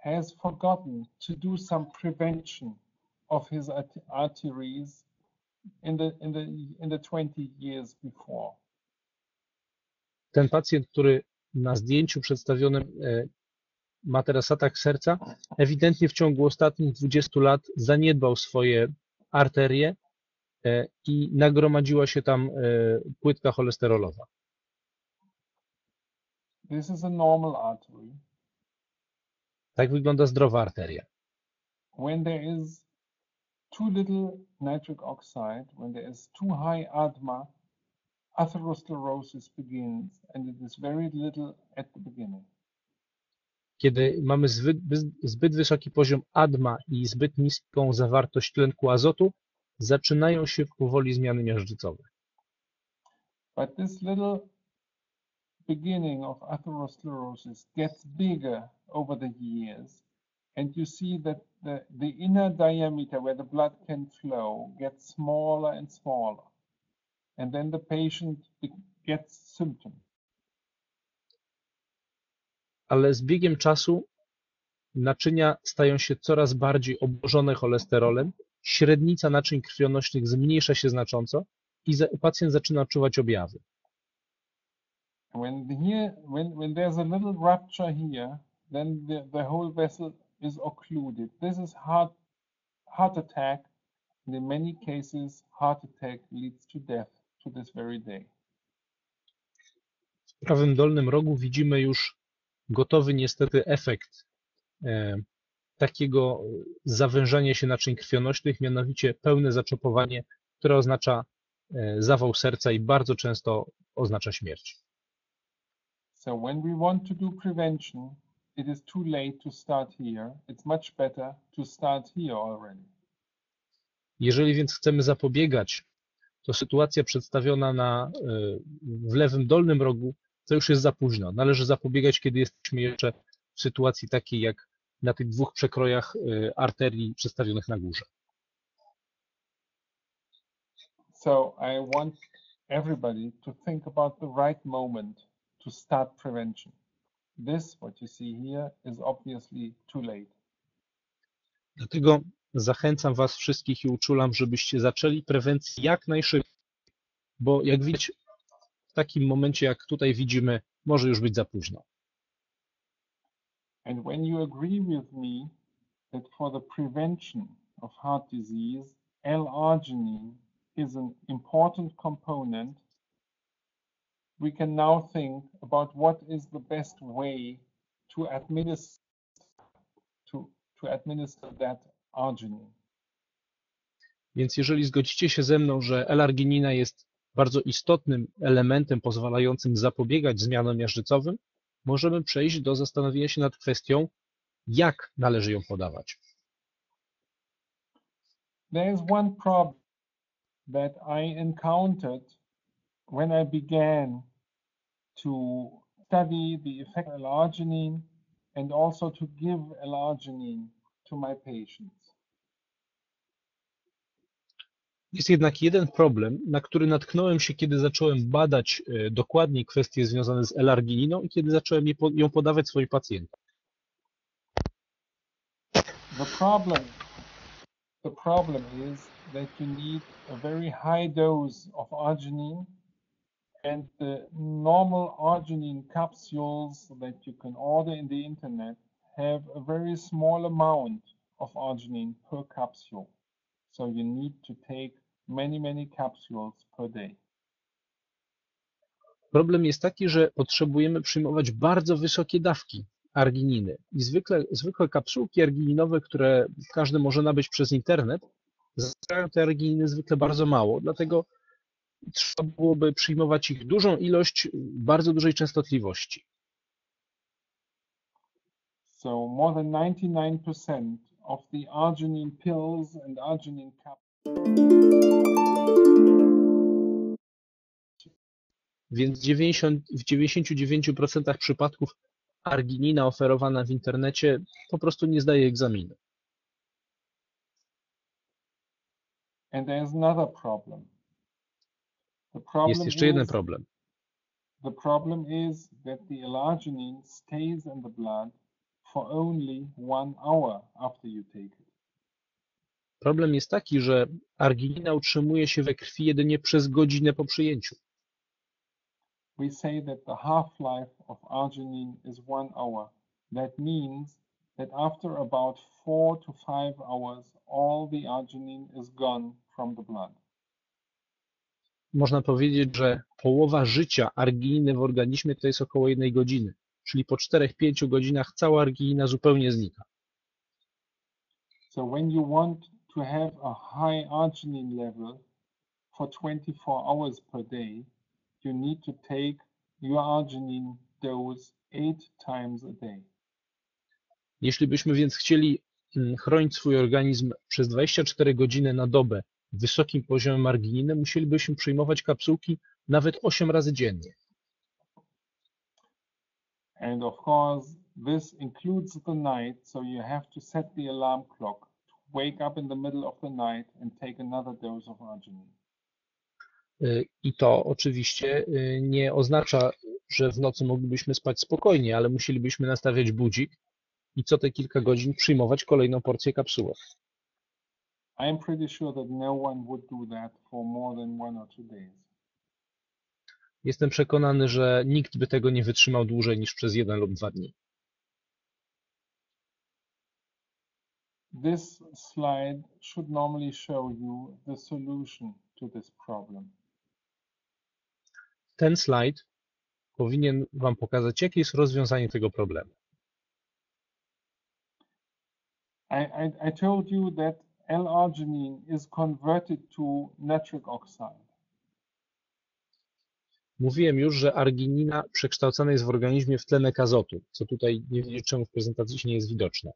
has forgotten to do some prevention of his art- arteries in the in the in the 20 years before. Ten pacjent, który na zdjęciu przedstawionym e, ma teraz atak serca, ewidentnie w ciągu ostatnich 20 lat zaniedbał swoje arterie e, i nagromadziła się tam e, płytka cholesterolowa. This is a normal artery. Tak wygląda zdrowa arteria. When there is too little nitric oxide, when there is too high ADMA, atherosclerosis begins, and it is very little at the beginning. Kiedy mamy zbyt, zbyt wysoki poziom ADMA i zbyt niską zawartość tlenku azotu, zaczynają się powoli zmiany miażdżycowe. But this little beginning of atherosclerosis gets bigger over the years, and you see that the, the inner diameter where the blood can flow gets smaller and smaller. And then the patient gets symptoms. ale z biegiem czasu naczynia stają się coraz bardziej obłożone cholesterolem, średnica naczyń krwionośnych zmniejsza się znacząco i pacjent zaczyna odczuwać objawy. When here, when, when there's a little rupture here, then the, the whole vessel is occluded. This is heart, heart attack. And in many cases, heart attack leads to death to this very day. W prawym dolnym rogu widzimy już gotowy niestety efekt e, takiego zawężania się naczyń krwionośnych, mianowicie pełne zaczopowanie, które oznacza e, zawał serca i bardzo często oznacza śmierć. So when we want to do prevention, it is too late to start here. It's much better to start here already. Jeżeli więc chcemy zapobiegać, to sytuacja przedstawiona na, e, w lewym dolnym rogu to już jest za późno. Należy zapobiegać, kiedy jesteśmy jeszcze w sytuacji takiej jak na tych dwóch przekrojach e, arterii przedstawionych na górze. So I want everybody to think about the right moment to start prevention. This, what you see here, is obviously too late. Dlatego zachęcam Was wszystkich i uczulam, żebyście zaczęli prewencję jak najszybciej, bo jak widać, w takim momencie, jak tutaj widzimy, może już być za późno. And when you agree with me that for the prevention of heart disease, L-arginine is an important component, we can now think about what is the best way to administer to, to administer that arginine. Więc jeżeli zgodzicie się ze mną, że L-arginina jest bardzo istotnym elementem pozwalającym zapobiegać zmianom miażdżycowym, możemy przejść do zastanowienia się nad kwestią, jak należy ją podawać. There is one problem that I encountered when I began to study the effect of L-arginine and also to give L-arginine to my patients. Jest jednak jeden problem, na który natknąłem się, kiedy zacząłem badać kwestie związane z L-argininą i kiedy zacząłem ją podawać swoim pacjentom. The problem, the problem is that you need a very high dose of arginine and the normal arginine capsules that you can order in the internet have a very small amount of arginine per capsule. So you need to take many, many capsules per day. Problem jest taki, że potrzebujemy przyjmować bardzo wysokie dawki argininy. I zwykle, zwykłe kapsułki argininowe, które każdy może nabyć przez internet, zawierają te argininy zwykle bardzo mało, dlatego trzeba byłoby przyjmować ich dużą ilość bardzo dużej częstotliwości. So more than 99% of the arginine pills and arginine Więc 90, w 99% przypadków arginina oferowana w internecie po prostu nie zdaje egzaminu. And there's another problem. Jest jeszcze jeden problem. the problem is that the L-arginine stays in the blood for only one hour after you take it. Problem jest taki, że arginina utrzymuje się we krwi jedynie przez godzinę po przyjęciu. We say that the half-life of arginine is one hour. That means that after about four to five hours, all the arginine is gone from the blood. Można powiedzieć, że połowa życia argininy w organizmie to jest około jednej godziny, czyli po 4-5 godzinach cała arginina zupełnie znika. So when you want to have a high arginine level for 24 hours per day, you need to take your arginine dose eight times a day. Jeśli byśmy więc chcieli mm, chronić swój organizm przez 24 godziny na dobę wysokim poziomem argininy, musielibyśmy przyjmować kapsułki nawet 8 razy dziennie. And of course, this includes the night, so you have to set the alarm clock to wake up in the middle of the night and take another dose of arginine. Y, I to oczywiście y, nie oznacza, że w nocy moglibyśmy spać spokojnie, ale musielibyśmy nastawiać budzik i co te kilka godzin przyjmować kolejną porcję kapsułek. Pretty sure that no one would do that for more than one or two days. Jestem przekonany, że nikt by tego nie wytrzymał dłużej niż przez jeden lub dwa dni. This slide should normally show you the solution to this problem. Ten slajd powinien Wam pokazać, jakie jest rozwiązanie tego problemu. I, I, I told you that L-arginine is converted to nitric oxide. Mówiłem już, że arginina przekształcana jest w organizmie w tlenek azotu, co tutaj nie wiem czemu w prezentacji nie jest widoczne.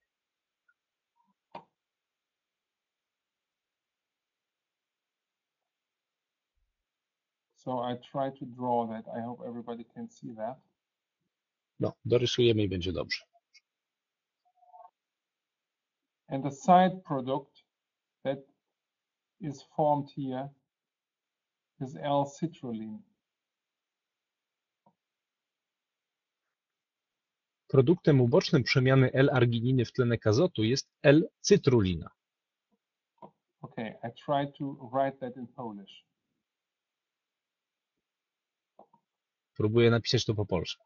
So I try to draw that. I hope everybody can see that. No, dorysujemy i będzie dobrze. And the side product that is formed here is L-citrulline. Produktem ubocznym przemiany L-argininy w tlenek azotu jest L-cytrulina. Okay, I try to write that in Polish. Próbuję napisać to po polsku.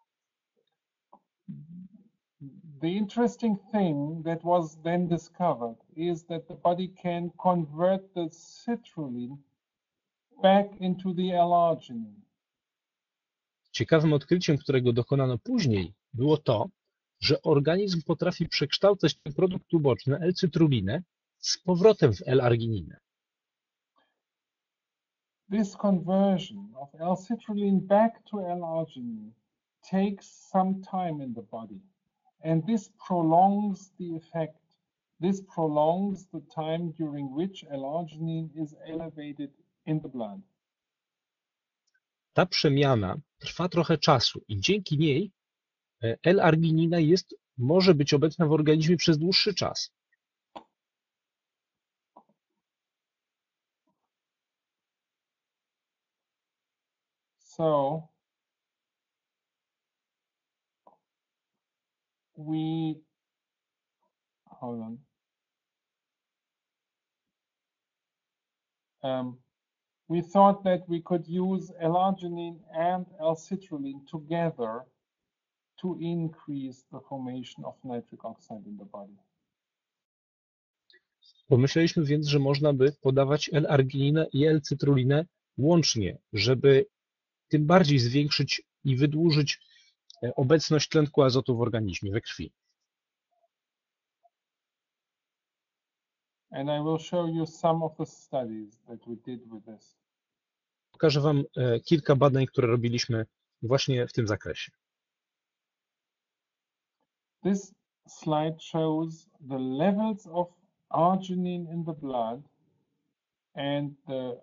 The interesting thing that was then discovered is that the body can convert the citrulline back into the L-arginine. Ciekawym odkryciem, którego dokonano później, było to, że organizm potrafi przekształcać ten produkt uboczny L-cytrulinę z powrotem w L-argininę. This conversion of L-citrulline back to L-arginine takes some time in the body, and this prolongs the effect. This prolongs the time during which L-arginine is elevated in the blood. Ta przemiana trwa trochę czasu i dzięki niej L-arginina jest, może być obecna w organizmie przez dłuższy czas. So we hold on. Um, we thought that we could use L-arginine and L-citrulline together to increase the formation of nitric oxide in the body. Pomyśleliśmy więc, że można by podawać L-argininę i L-cytrulinę łącznie, żeby tym bardziej zwiększyć i wydłużyć obecność tlenku azotu w organizmie, we krwi. And I will show you some of the studies that we did with this. Pokażę Wam e, kilka badań, które robiliśmy właśnie w tym zakresie. This slide shows the levels of arginine in the blood and the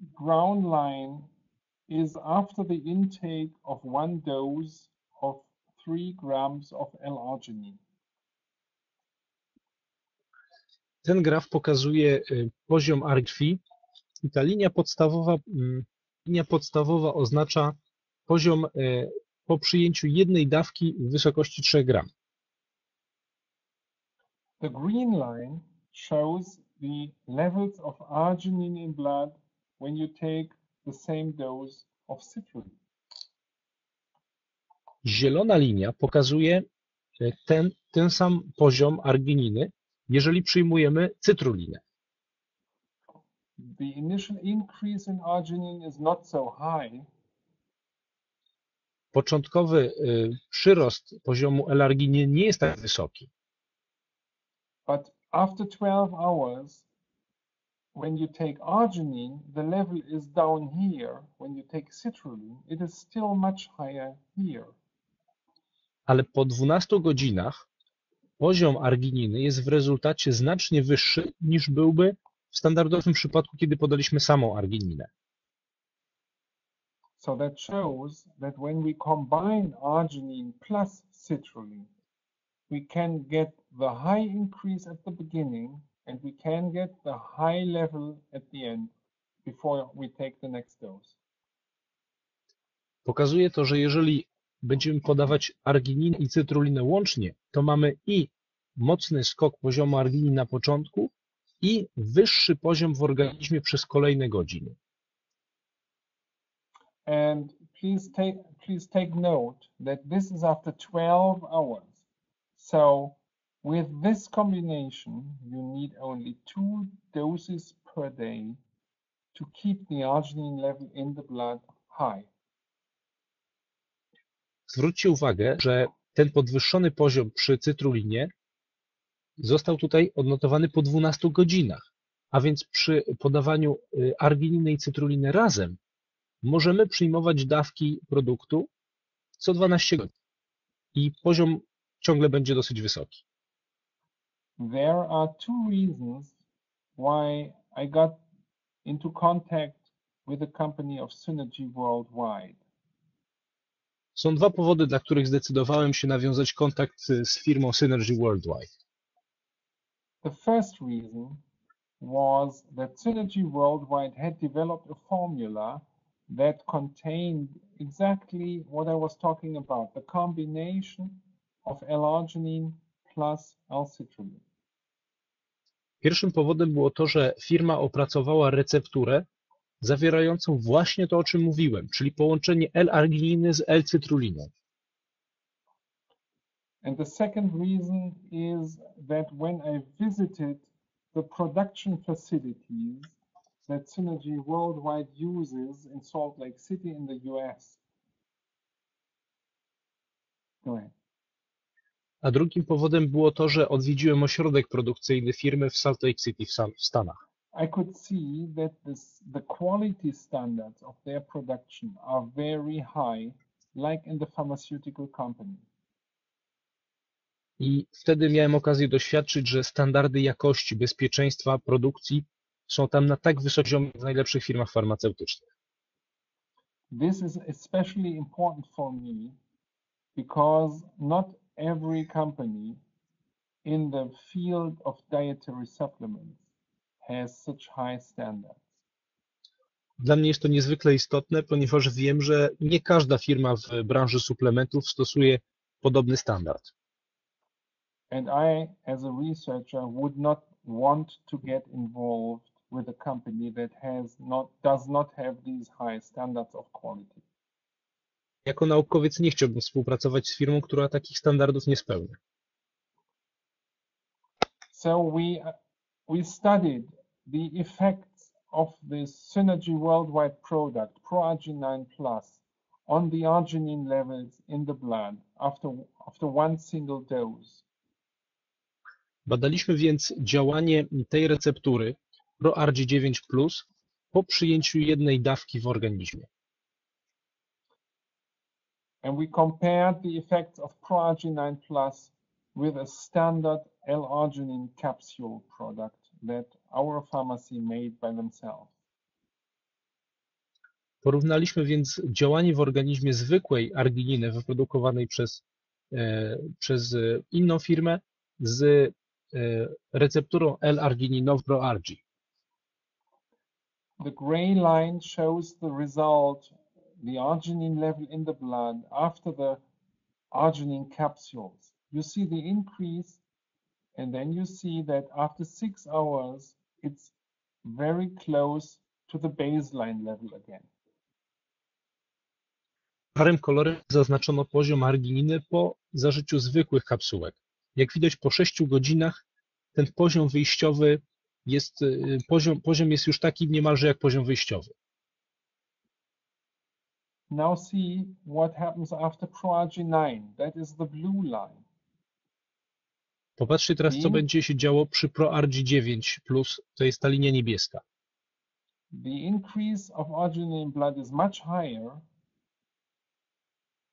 ground line is after the intake of one dose of 3 grams of L-arginine. Ten graf pokazuje y, poziom argwi i ta linia podstawowa, mm, linia podstawowa oznacza poziom y, po przyjęciu jednej dawki w wysokości 3 gram. The green line shows the levels of arginine in blood when you take the same dose of citrulline. Zielona linia pokazuje y, ten, ten sam poziom argininy, jeżeli przyjmujemy cytrulinę. The initial increase in arginine is not so high, Początkowy y, przyrost poziomu L-argininy nie jest tak wysoki, but after 12 hours, when you take arginine, the level is down here. When you take citrulline, it is still much higher here. ale po 12 godzinach poziom argininy jest w rezultacie znacznie wyższy niż byłby w standardowym przypadku, kiedy podaliśmy samą argininę. So that shows that when we combine arginine plus citrulline, we can get the high increase at the beginning and we can get the high level at the end before we take the next dose. Pokazuje to, że jeżeli będziemy podawać argininę i cytrulinę łącznie, to mamy i mocny skok poziomu argininy na początku i wyższy poziom w organizmie przez kolejne godziny. And please take please take note that this is after 12 hours. So with this combination, you need only two doses per day to keep the arginine level in the blood high. Zwróćcie uwagę, że ten podwyższony poziom przy cytrulinie został tutaj odnotowany po 12 godzinach. A więc przy podawaniu y, argininy i cytruliny razem możemy przyjmować dawki produktu co 12 godzin i poziom ciągle będzie dosyć wysoki. There are two reasons why I got into contact with the company of Synergy Worldwide. Są dwa powody, dla których zdecydowałem się nawiązać kontakt z firmą Synergy Worldwide. The first reason was that Synergy Worldwide had developed a formula that contained exactly what I was talking about, the combination of L-arginine. Pierwszym powodem było to, że firma opracowała recepturę zawierającą właśnie to, o czym mówiłem, czyli połączenie L-argininy z L-cytruliną. And the second reason is that when I visited the production facilities that Synergy Worldwide uses in Salt Lake City in the US. Go ahead. A drugim powodem było to, że odwiedziłem ośrodek produkcyjny firmy w Salt Lake City w Stanach. I could see that this, the quality standards of their production are very high, like in the pharmaceutical company. I wtedy miałem okazję doświadczyć, że standardy jakości, bezpieczeństwa produkcji są tam na tak wysokim poziomie w najlepszych firmach farmaceutycznych. This is especially important for me because not every company in the field of dietary supplements has such high standards. Dla mnie jest to niezwykle istotne, ponieważ wiem, że nie każda firma w branży suplementów stosuje podobny standard. And I, as a researcher, would not want to get involved with a company that has not does not have these high standards of quality. Jako naukowiec nie chciałbym współpracować z firmą, która takich standardów nie spełnia. So we we studied the effects of Synergy Worldwide product, ProArginine Plus, on the arginine levels in the blood after after one single dose. Badaliśmy więc działanie tej receptury ProRG9 po przyjęciu jednej dawki w organizmie. And we compared the effects of ProArginine Plus with a standard L-arginine capsule product that our pharmacy made by themselves. Porównaliśmy więc działanie w organizmie zwykłej argininy wyprodukowanej przez, e, przez inną firmę z e, recepturą L-argininową ProArgi. The gray line shows the result, the arginine level in the blood after the arginine capsules. You see the increase, and then you see that after six hours, it's very close to the baseline level again. Szarym kolorem zaznaczono poziom argininy po zażyciu zwykłych kapsułek. Jak widać po 6 godzinach ten poziom wyjściowy jest, y, poziom, poziom jest już taki niemalże jak poziom wyjściowy. Now see what happens after ProArgi9. That is the blue line. Popatrzcie teraz, co będzie się działo przy ProArgi 9, to jest ta linia niebieska. The increase of arginine in blood is much higher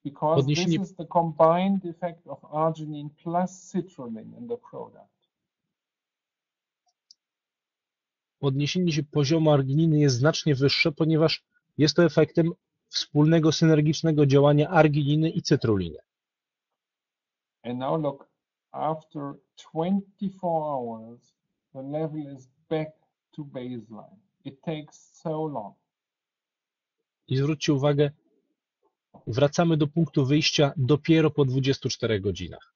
because this Podniesienie- is the combined effect of arginine plus citrulline in the product. Podniesienie się poziomu argininy jest znacznie wyższe, ponieważ jest to efektem wspólnego synergicznego działania argininy i cytruliny. And now look, after 24 hours, the level is back to baseline. It takes so long. I zwróćcie uwagę, wracamy do punktu wyjścia dopiero po 24 godzinach.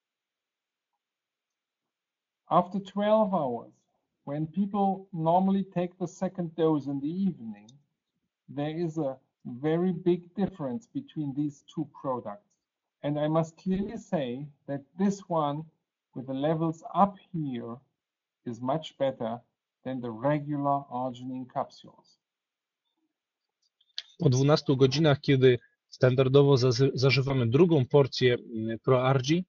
After 12 hours, when people normally take the second dose in the evening, there is a very big difference between these two products. And I must clearly say that this one with the levels up here is much better than the regular arginine capsules. Po 12 godzinach, kiedy standardowo zażywamy drugą porcję mm, ProArgi,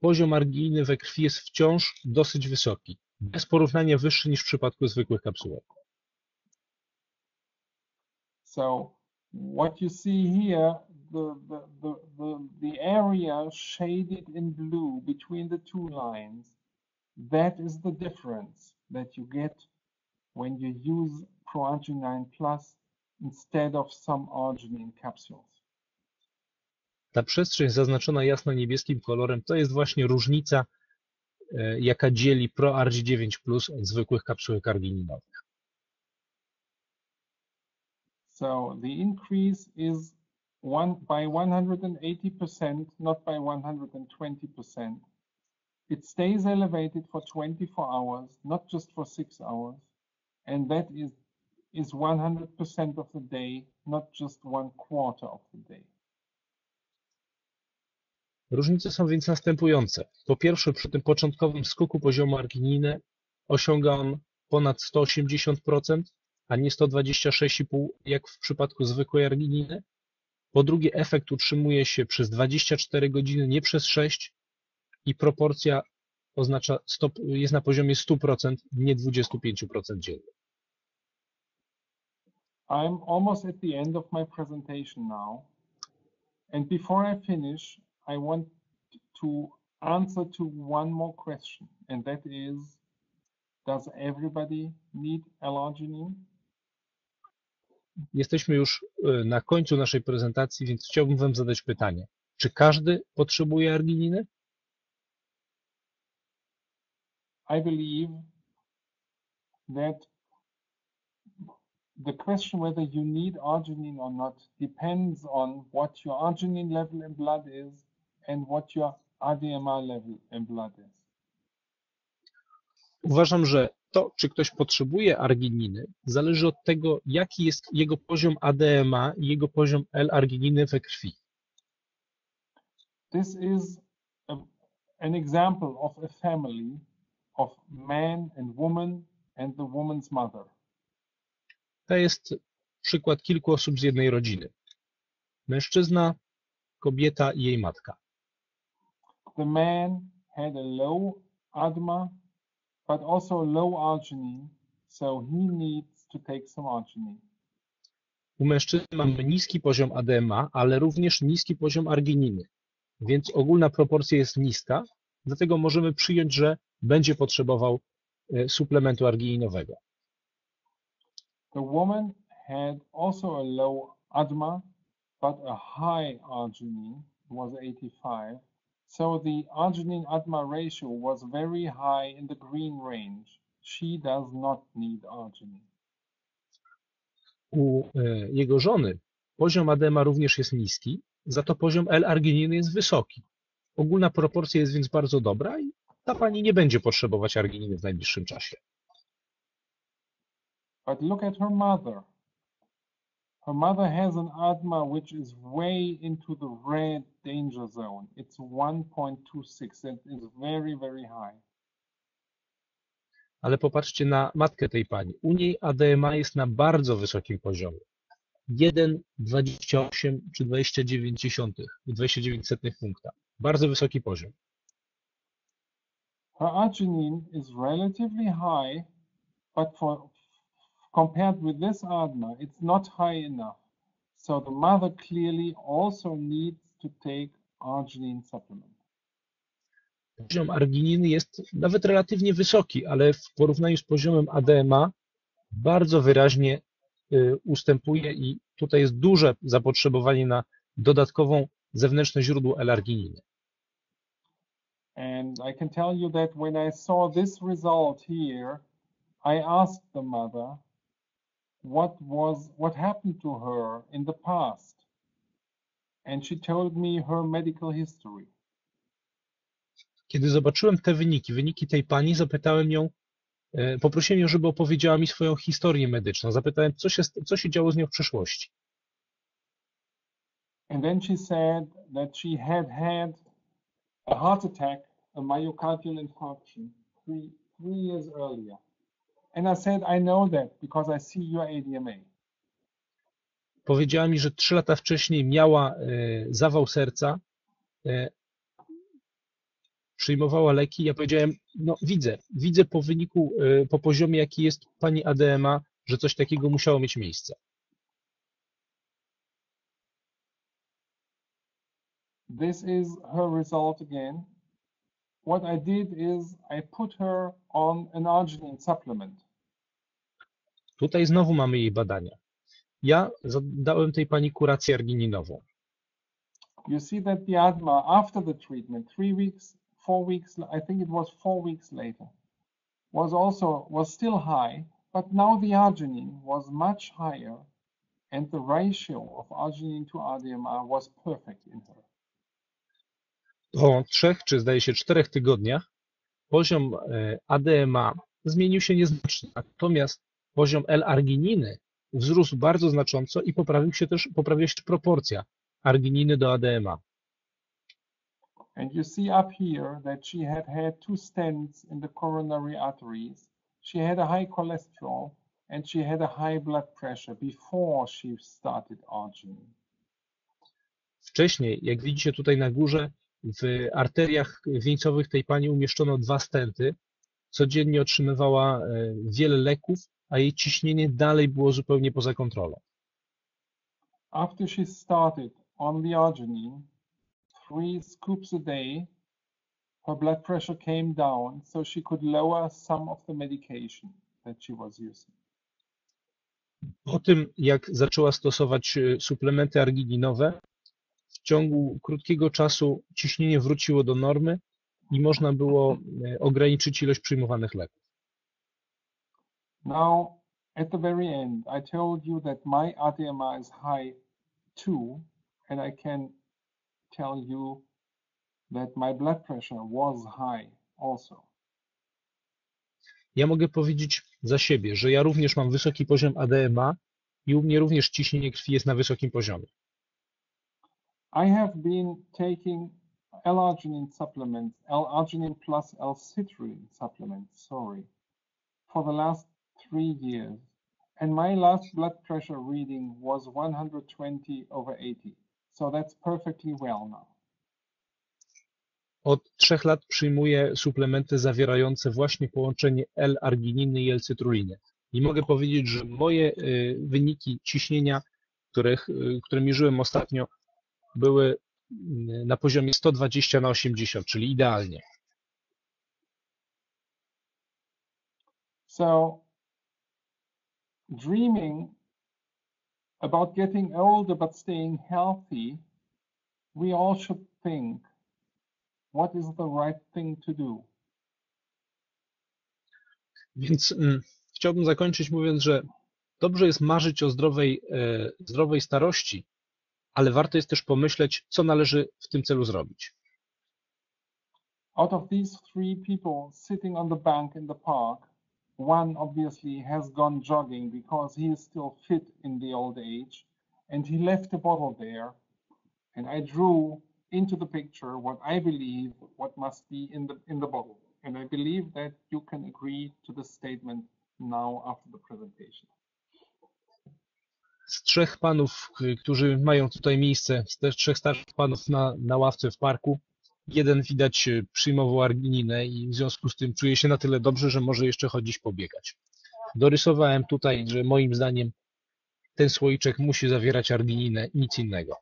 poziom argininy we krwi jest wciąż dosyć wysoki, bez porównania wyższy niż w przypadku zwykłych kapsułek. So what you see here, the, the, the, the, the area shaded in blue between the two lines, that is the difference that you get when you use Proarginine Plus instead of some arginine capsules. Ta przestrzeń zaznaczona jasno-niebieskim kolorem to jest właśnie różnica, jaka dzieli ProArgi9 Plus od zwykłych kapsułek argininowych. So the increase is one by 180%, not by 120%. It stays elevated for 24 hours, not just for six hours. And that is, is 100% of the day, not just one quarter of the day. Różnice są więc następujące. Po pierwsze, przy tym początkowym skoku poziomu argininy osiąga on ponad 180%, a nie 126,5% jak w przypadku zwykłej argininy. Po drugie, efekt utrzymuje się przez 24 godziny, nie przez 6 i proporcja oznacza stop, jest na poziomie 100%, nie 25% dziennie. I'm almost at the end of my presentation now. And before I finish, I want to answer to one more question, and that is, does everybody need L-arginine? Jesteśmy już y, na końcu naszej prezentacji, więc chciałbym Wam zadać pytanie. Czy każdy potrzebuje argininy? I believe that the question whether you need arginine or not depends on what your arginine level in blood is and what your level in blood is. Uważam, że to, czy ktoś potrzebuje argininy, zależy od tego, jaki jest jego poziom ADMA i jego poziom L-argininy we krwi. This is a, an example of a family of man and woman and the woman's mother. To jest przykład kilku osób z jednej rodziny. Mężczyzna, kobieta i jej matka. The man had a low ADMA, but also low arginine, so he needs to take some arginine. U mężczyzny mamy niski poziom ADMA, ale również niski poziom argininy, więc ogólna proporcja jest niska, dlatego możemy przyjąć, że będzie potrzebował e, suplementu argininowego. The woman had also a low ADMA, but a high arginine was 85. So the arginine ADMA ratio was very high in the green range. She does not need arginine. U e, jego żony poziom ADMA również jest niski, za to poziom L-argininy jest wysoki. Ogólna proporcja jest więc bardzo dobra i ta pani nie będzie potrzebować argininy w najbliższym czasie. But look at her mother. Her mother has an ADMA which is way into the red danger zone. It's 1.26. That is very, very high. Ale popatrzcie na matkę tej pani. U niej ADMA jest na bardzo wysokim poziomie. 1,28 czy 29, 29 punkta. Bardzo wysoki poziom. Her arginine is relatively high, but for compared with this ADMA, it's not high enough. So the mother clearly also needs to take arginine supplement. Poziom argininy jest nawet relatywnie wysoki, ale w porównaniu z poziomem ADMA bardzo wyraźnie y, ustępuje i tutaj jest duże zapotrzebowanie na dodatkową zewnętrzne źródło L-argininy. And I can tell you that when I saw this result here, I asked the mother what was what happened to her in the past. And she told me her medical history. Kiedy zobaczyłem te wyniki, wyniki tej pani, zapytałem ją, e, poprosiłem ją, żeby opowiedziała mi swoją historię medyczną. Zapytałem, co się, co się działo z nią w przeszłości. And then she said that she had had a heart attack, a myocardial infarction, three, three years earlier. And I said, I know that because I see your ADMA. Powiedziała mi, że trzy lata wcześniej miała e, zawał serca, e, przyjmowała leki. Ja powiedziałem, no widzę, widzę po wyniku, y, po poziomie, jaki jest pani ADMA, że coś takiego musiało mieć miejsce. This is her result again. What I did is I put her on an arginine supplement. Tutaj znowu mamy jej badania. Ja dałem tej pani kurację argininową. You see that the asthma after the treatment, three weeks, four weeks, I think it was four weeks later, was also was still high, but now the arginine was much higher, and the ratio of arginine to was perfect in her. Po trzech, czy zdaje się czterech tygodniach poziom e, ADMA zmienił się nieznacznie, natomiast poziom L-argininy wzrósł bardzo znacząco i poprawił się też, poprawiła się proporcja argininy do ADMA. And you see up here that she had had two stents in the coronary arteries. She had a high cholesterol and she had a high blood pressure before she started. Wcześniej, jak widzicie tutaj na górze, w arteriach wieńcowych tej pani umieszczono dwa stenty. Codziennie otrzymywała e, wiele leków, a jej ciśnienie dalej było zupełnie poza kontrolą. After she started on three scoops a day, her blood pressure came down so she could lower some of the medication that she was using. Po tym, jak zaczęła stosować e, suplementy argininowe, w ciągu krótkiego czasu ciśnienie wróciło do normy i można było e, ograniczyć ilość przyjmowanych leków. Now, at the very end, I told you that my RDMA is high too, and I can tell you that my blood pressure was high also. Ja mogę powiedzieć za siebie, że ja również mam wysoki poziom ADMA i u mnie również ciśnienie krwi jest na wysokim poziomie. I have been taking L-arginine supplements, L-arginine plus L-citrulline supplements, sorry, for the last three years. And my last blood pressure reading was 120 over 80. So that's perfectly well now. Od trzech lat przyjmuję suplementy zawierające właśnie połączenie L-argininy i L-cytruliny. I mogę powiedzieć, że moje y, wyniki ciśnienia, których, y, które mierzyłem ostatnio, były mm, na poziomie 120 na 80, czyli idealnie. So, dreaming about getting older but staying healthy, we all should think what is the right thing to do. Więc mm, chciałbym zakończyć mówiąc, że dobrze jest marzyć o zdrowej, e, zdrowej starości, ale warto jest też pomyśleć, co należy w tym celu zrobić. Out of these three people sitting on the bank in the park, one obviously has gone jogging because he is still fit in the old age, and he left a bottle there. And I drew into the picture what I believe what must be in the in the bottle. And I believe that you can agree to the statement now after the presentation. z trzech panów, którzy mają tutaj miejsce, z trzech starszych panów na, na ławce w parku, jeden widać e, przyjmował argininę i w związku z tym czuje się na tyle dobrze, że może jeszcze chodzić pobiegać. Dorysowałem tutaj, że moim zdaniem ten słoiczek musi zawierać argininę i nic innego.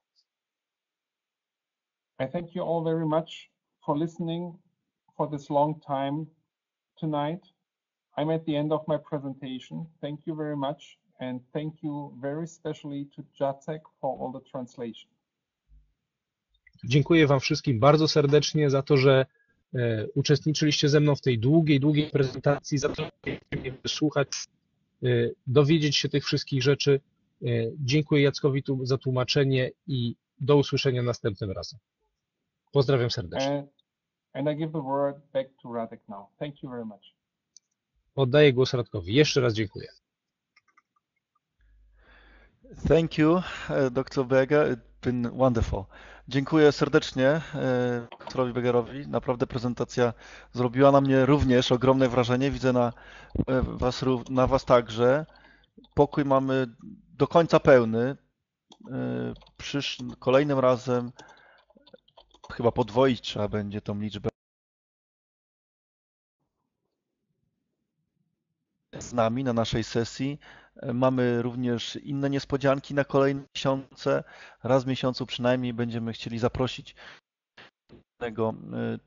I thank you all very much for listening for this long time tonight. I'm at the end of my presentation. Thank you very much and thank you very specially to Jacek for all the translation. Dziękuję Wam wszystkim bardzo serdecznie za to, że e, uczestniczyliście ze mną w tej długiej, długiej prezentacji, za to, że mnie wysłuchać, e, dowiedzieć się tych wszystkich rzeczy. E, dziękuję Jackowi tu, za tłumaczenie i do usłyszenia następnym razem. Pozdrawiam serdecznie. And, and I give the word back to Radek now. Thank you very much. Oddaję głos Radkowi. Jeszcze raz dziękuję. Thank you, uh, Dr. Berger. It's been wonderful. Dziękuję serdecznie e, doktorowi Begerowi. Naprawdę prezentacja zrobiła na mnie również ogromne wrażenie. Widzę na e, was, na was także. Pokój mamy do końca pełny. E, przysz, kolejnym razem chyba podwoić trzeba będzie tą liczbę. Z nami na naszej sesji. Mamy również inne niespodzianki na kolejne miesiące. Raz w miesiącu przynajmniej będziemy chcieli zaprosić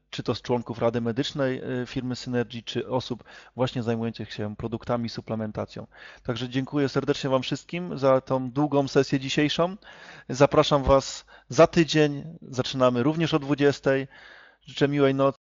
czy to z członków Rady Medycznej firmy Synergy, czy osób właśnie zajmujących się produktami, suplementacją. Także dziękuję serdecznie Wam wszystkim za tą długą sesję dzisiejszą. Zapraszam Was za tydzień. Zaczynamy również o 20. Życzę miłej nocy.